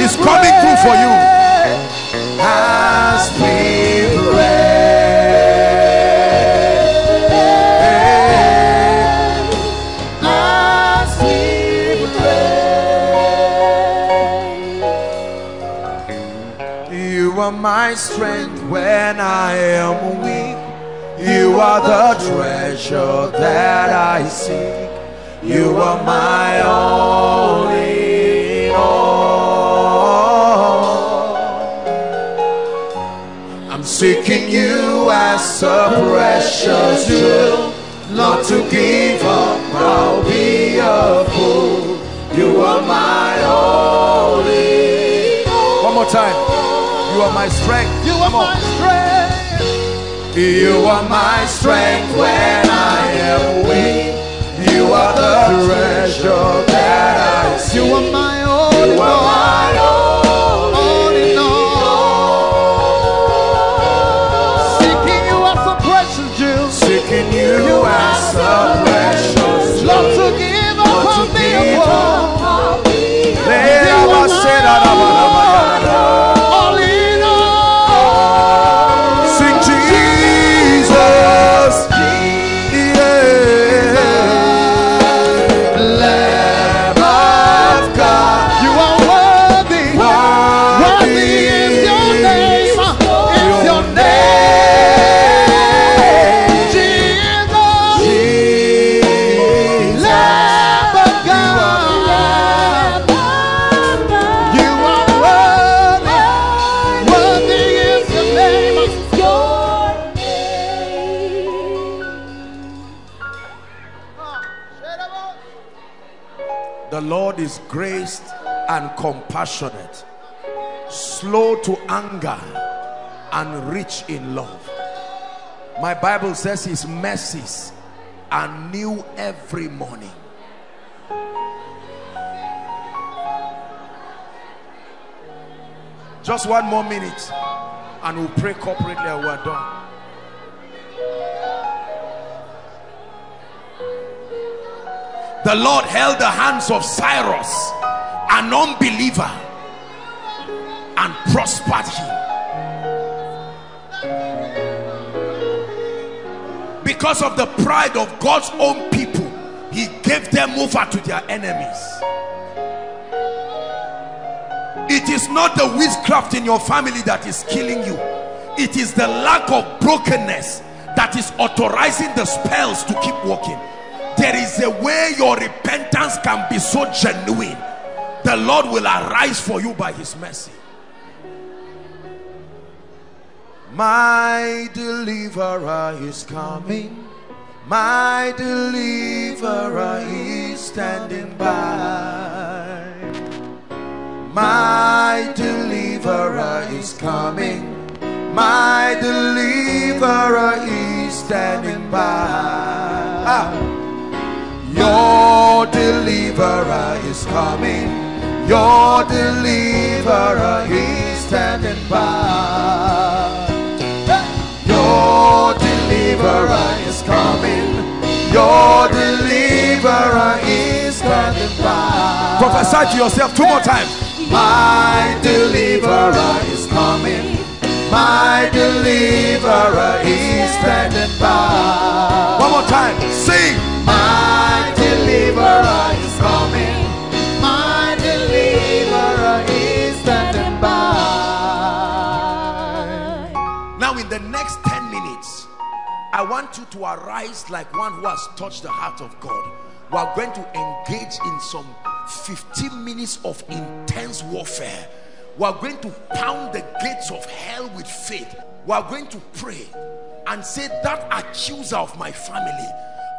He's coming through for you. As we pray, as we pray. You are my strength when I am weak. You are the treasure that I seek. You are my all seeking you as a precious jewel. Not to give up, I'll be a fool. You are my all. One more time. You are my strength. You are my strength. You are my strength when I am weak. You are the treasure that I see. You are my all in all. All on me compassionate, slow to anger, and rich in love. My Bible says his mercies are new every morning. Just one more minute and we'll pray corporately and we're done. The Lord held the hands of Cyrus, an unbeliever, and prospered him. Because of the pride of God's own people, he gave them over to their enemies. It is not the witchcraft in your family that is killing you. It is the lack of brokenness that is authorizing the spells to keep working. There is a way your repentance can be so genuine. The Lord will arise for you by his mercy. My deliverer is coming. My deliverer is standing by. My deliverer is coming. My deliverer is standing by. Ah. Your deliverer is coming. Your deliverer is standing by. Your deliverer is coming. Your deliverer is standing by. Prophesy to yourself two more times. My deliverer is coming. My deliverer is standing by. One more time. Sing. My deliverer you to arise like one who has touched the heart of God. We are going to engage in some 15 minutes of intense warfare. We are going to pound the gates of hell with faith. We are going to pray and say, That accuser of my family,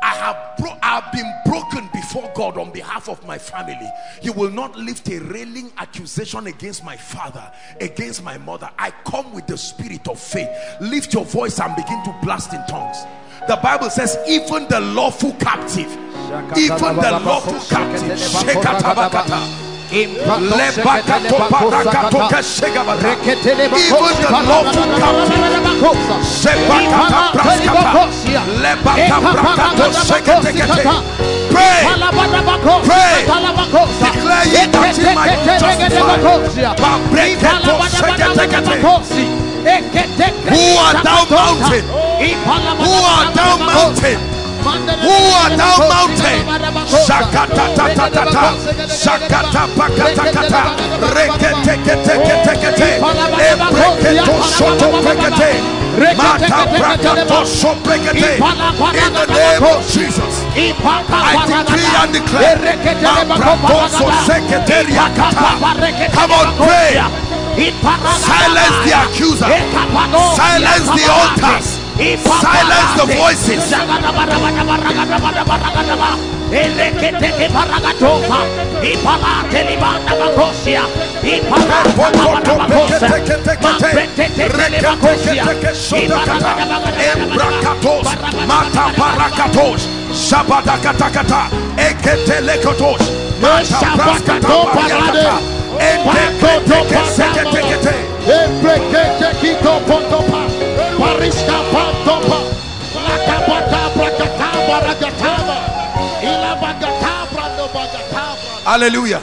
I have bro- I have been broken before God on behalf of my family. You will not lift a railing accusation against my father, against my mother. I come with the spirit of faith. Lift your voice and begin to blast in tongues. The Bible says, even the lawful captive, even the lawful captive, Even the. Pray, pray, declare ye that ye might. Who art thou mountain? Who art thou mountain? Who art thou mountain? Shakata ta ta ta ta. Shakata pakata kata. Rekete kete kete kete. Ebreketo shoto prekete. Mata brakato shoprekete. In the name of Jesus. I decree and declare. Mambratoso seketeria kata. Come on, pray. Silence the accuser. Silence the altars. Silence the voices. Mata barakatos, shabadakatakata, eketelekotos, seketekete. Hallelujah.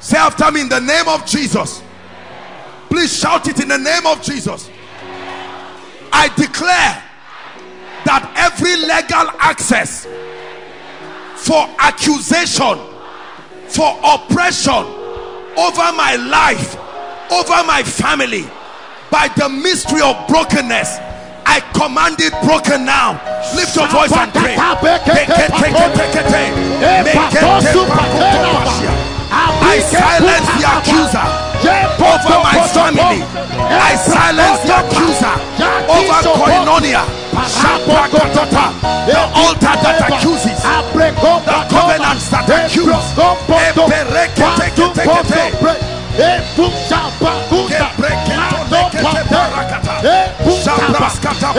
Say after me in the name of Jesus. Please shout it in the name of Jesus. I declare that every legal access for accusation, for oppression over my life, over my family, by the mystery of brokenness, I command it broken now. Lift your voice and pray. I silence the accuser over my family. I silence the accuser over Koinonia. The altar that accuses, the covenants that accused. Kata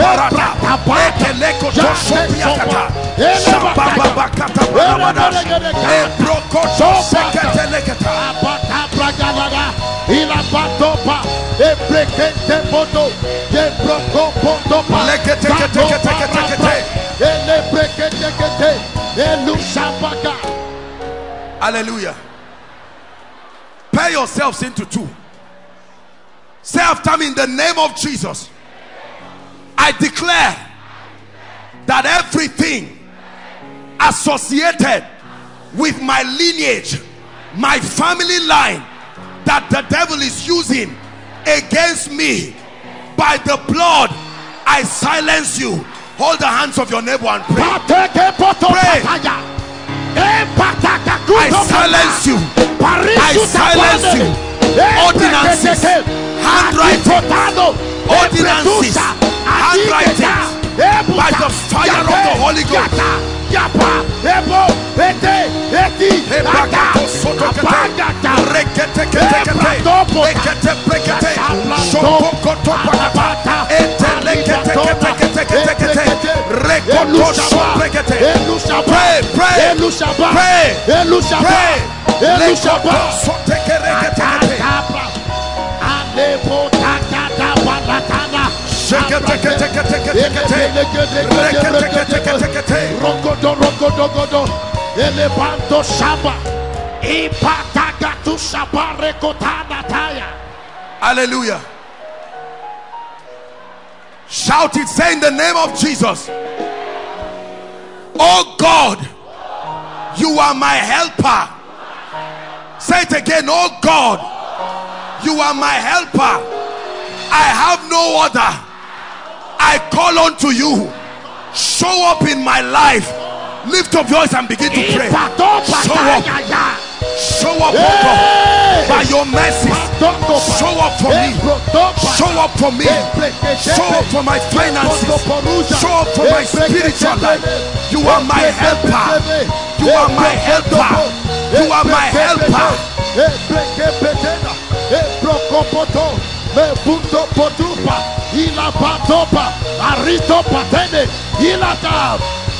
Hallelujah. Pair yourselves into two. Say after me in the name of Jesus. I declare that everything associated with my lineage, my family line, that the devil is using against me by the blood, I silence you. Hold the hands of your neighbor and pray. I silence you. I silence you. Ordinances, handwriting, ordinances, handwritings, by the fire of the Holy Ghost. Pray, pray, pray, pray. Rogodo, rogodo, godo. Elevanto shaba. Ipatagatu shaba rekotana taya. Hallelujah. Shout it, say in the name of Jesus. Oh God, you are my helper. Say it again, oh God, you are my helper. I have no other. I call unto you. Show up in my life. Lift up voice and begin to eh, pray. Show up. Show up, oh God, eh. By your mercies. Show up for me. Show up for me. Show up for my finances. Show up for my spiritual life. You are my helper. You are my helper. You are my helper. Ilapatopa, Arito Patene, Ilata.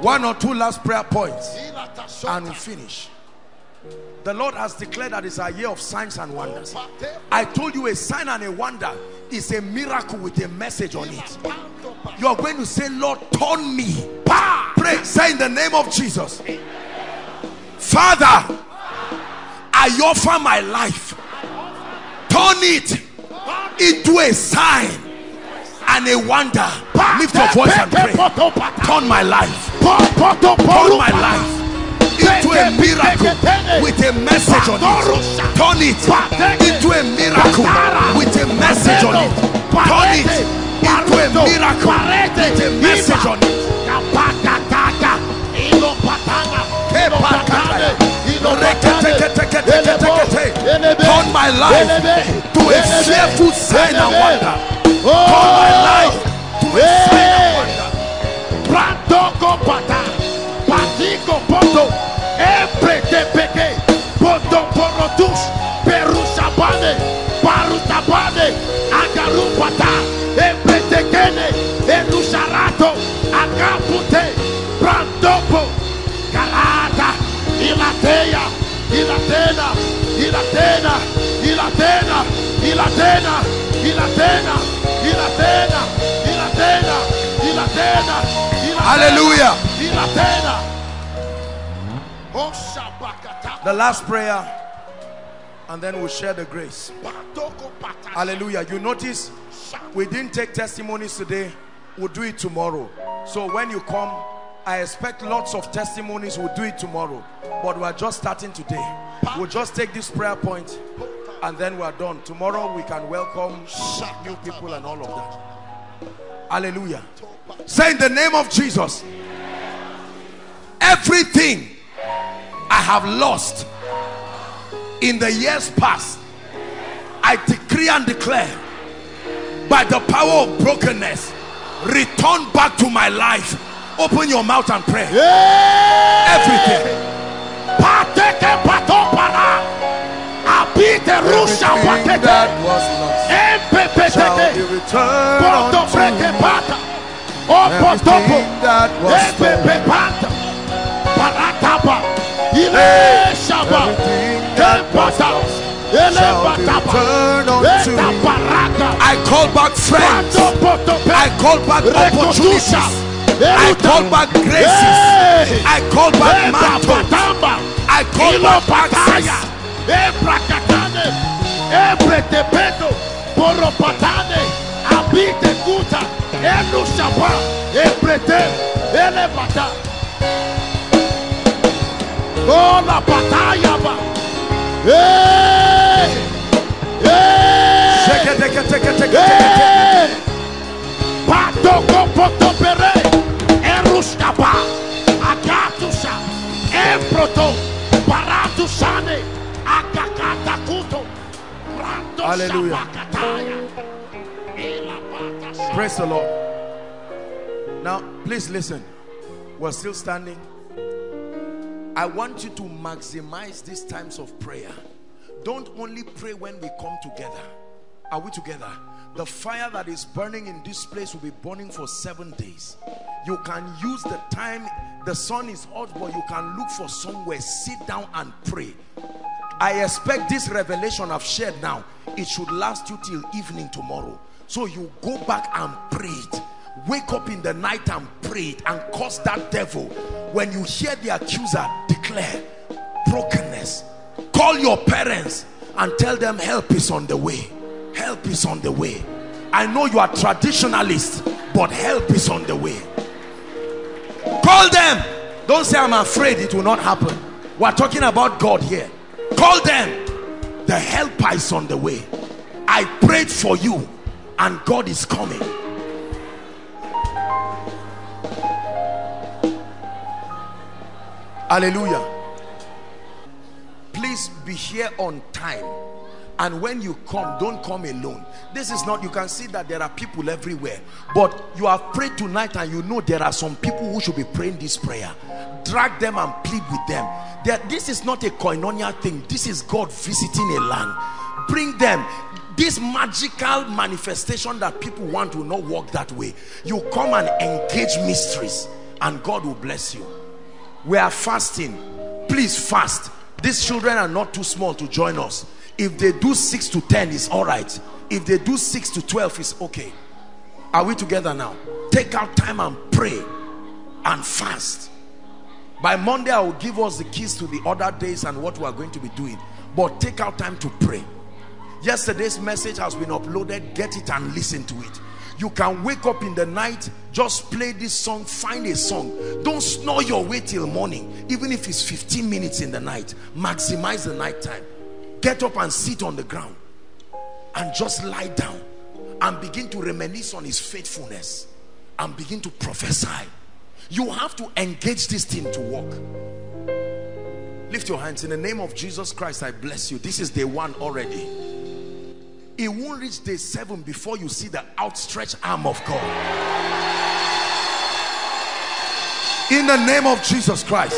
One or two last prayer points and we finish. The Lord has declared that it's a year of signs and wonders. I told you a sign and a wonder is a miracle with a message on it. You are going to say, Lord, turn me. Pray, say in the name of Jesus. Father, I offer my life. Turn it into a sign and a wonder. Lift your voice and pray. Turn my life. Turn my life into a miracle with a message on it. Turn it into a miracle with a message on it. Turn it into a miracle with a message on it. Turn my life to a fearful sign and wonder oh, call my life to a hey. sign of wonder. Galata, ilatena, ilatena, ilatena, ilatena, ilatena, ilatena, Hallelujah. Oh, The last prayer, and then we'll share the grace. Hallelujah. You notice we didn't take testimonies today, we'll do it tomorrow. So when you come, I expect lots of testimonies. We'll do it tomorrow. But we're just starting today. We'll just take this prayer point and then we're done. Tomorrow we can welcome new people and all of that. Hallelujah. Say in the name of Jesus. Everything I have lost in the years past, I decree and declare by the power of brokenness, return back to my life. Open your mouth and pray. Everything. Abite rusha Everything pateke. that was lost shall be returned unto breke pata. Opotopo. Everything that was stolen. pata. Paratapa. Ile shaba. Everything Empata. lost Ele batapa. Eta paraka. I call back friends. I call back opportunities. I call back graces. I call back mantles. I call Ilo back pataya. access. Ebrakatane. Ebretepeto. Poropatane. Abite kuta. Enu shapa. Ebrete. Elevata. Ola pataya ba. Hey. Hey. Shake it, take it, take it, take it, Hallelujah. Praise the Lord. Now, please listen. We're still standing. I want you to maximize these times of prayer. Don't only pray when we come together. Are we together? The fire that is burning in this place will be burning for seven days. You can use the time, the sun is hot, but you can look for somewhere, sit down and pray. I expect this revelation I've shared now, it should last you till evening tomorrow. So you go back and pray it. Wake up in the night and pray it and curse that devil. When you hear the accuser, declare brokenness. Call your parents and tell them help is on the way. Help is on the way. I know you are traditionalists, but help is on the way. Call them. Don't say I'm afraid it will not happen. We're talking about God here. Call them. The helper is on the way. I prayed for you and God is coming. Hallelujah. Please be here on time. And when you come, don't come alone. This is not, you can see that there are people everywhere. But you have prayed tonight and you know there are some people who should be praying this prayer. Drag them and plead with them. that this is not a koinonia thing. This is God visiting a land. Bring them. This magical manifestation that people want will not work that way. You come and engage mysteries and God will bless you. We are fasting. Please fast. These children are not too small to join us. If they do 6 to 10, it's all right. If they do 6 to 12, it's okay. Are we together now? Take out time and pray and fast. By Monday, I will give us the keys to the other days and what we are going to be doing. But take out time to pray. Yesterday's message has been uploaded. Get it and listen to it. You can wake up in the night, just play this song, find a song. Don't snore your way till morning, even if it's 15 minutes in the night. Maximize the night time. Get up and sit on the ground and just lie down and begin to reminisce on his faithfulness and begin to prophesy. You have to engage this thing to work. Lift your hands in the name of Jesus Christ. I bless you. This is day one already. It won't reach day seven before you see the outstretched arm of God. In the name of Jesus Christ.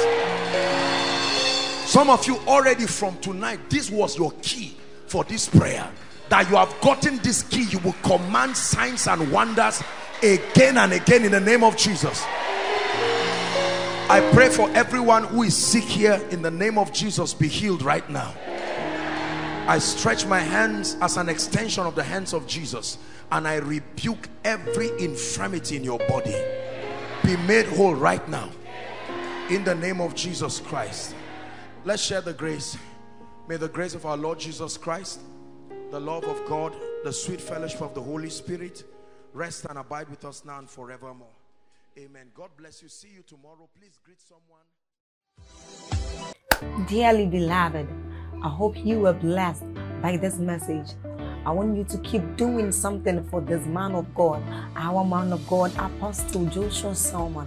Some of you already from tonight, this was your key for this prayer. That you have gotten this key, you will command signs and wonders again and again in the name of Jesus. I pray for everyone who is sick here in the name of Jesus, be healed right now. I stretch my hands as an extension of the hands of Jesus and I rebuke every infirmity in your body. Be made whole right now in the name of Jesus Christ. Let's share the grace. May the grace of our Lord Jesus Christ, the love of God, the sweet fellowship of the Holy Spirit rest and abide with us now and forevermore. Amen. God bless you. See you tomorrow. Please greet someone. Dearly beloved, I hope you were blessed by this message. I want you to keep doing something for this man of God, our man of God, Apostle Joshua Selman.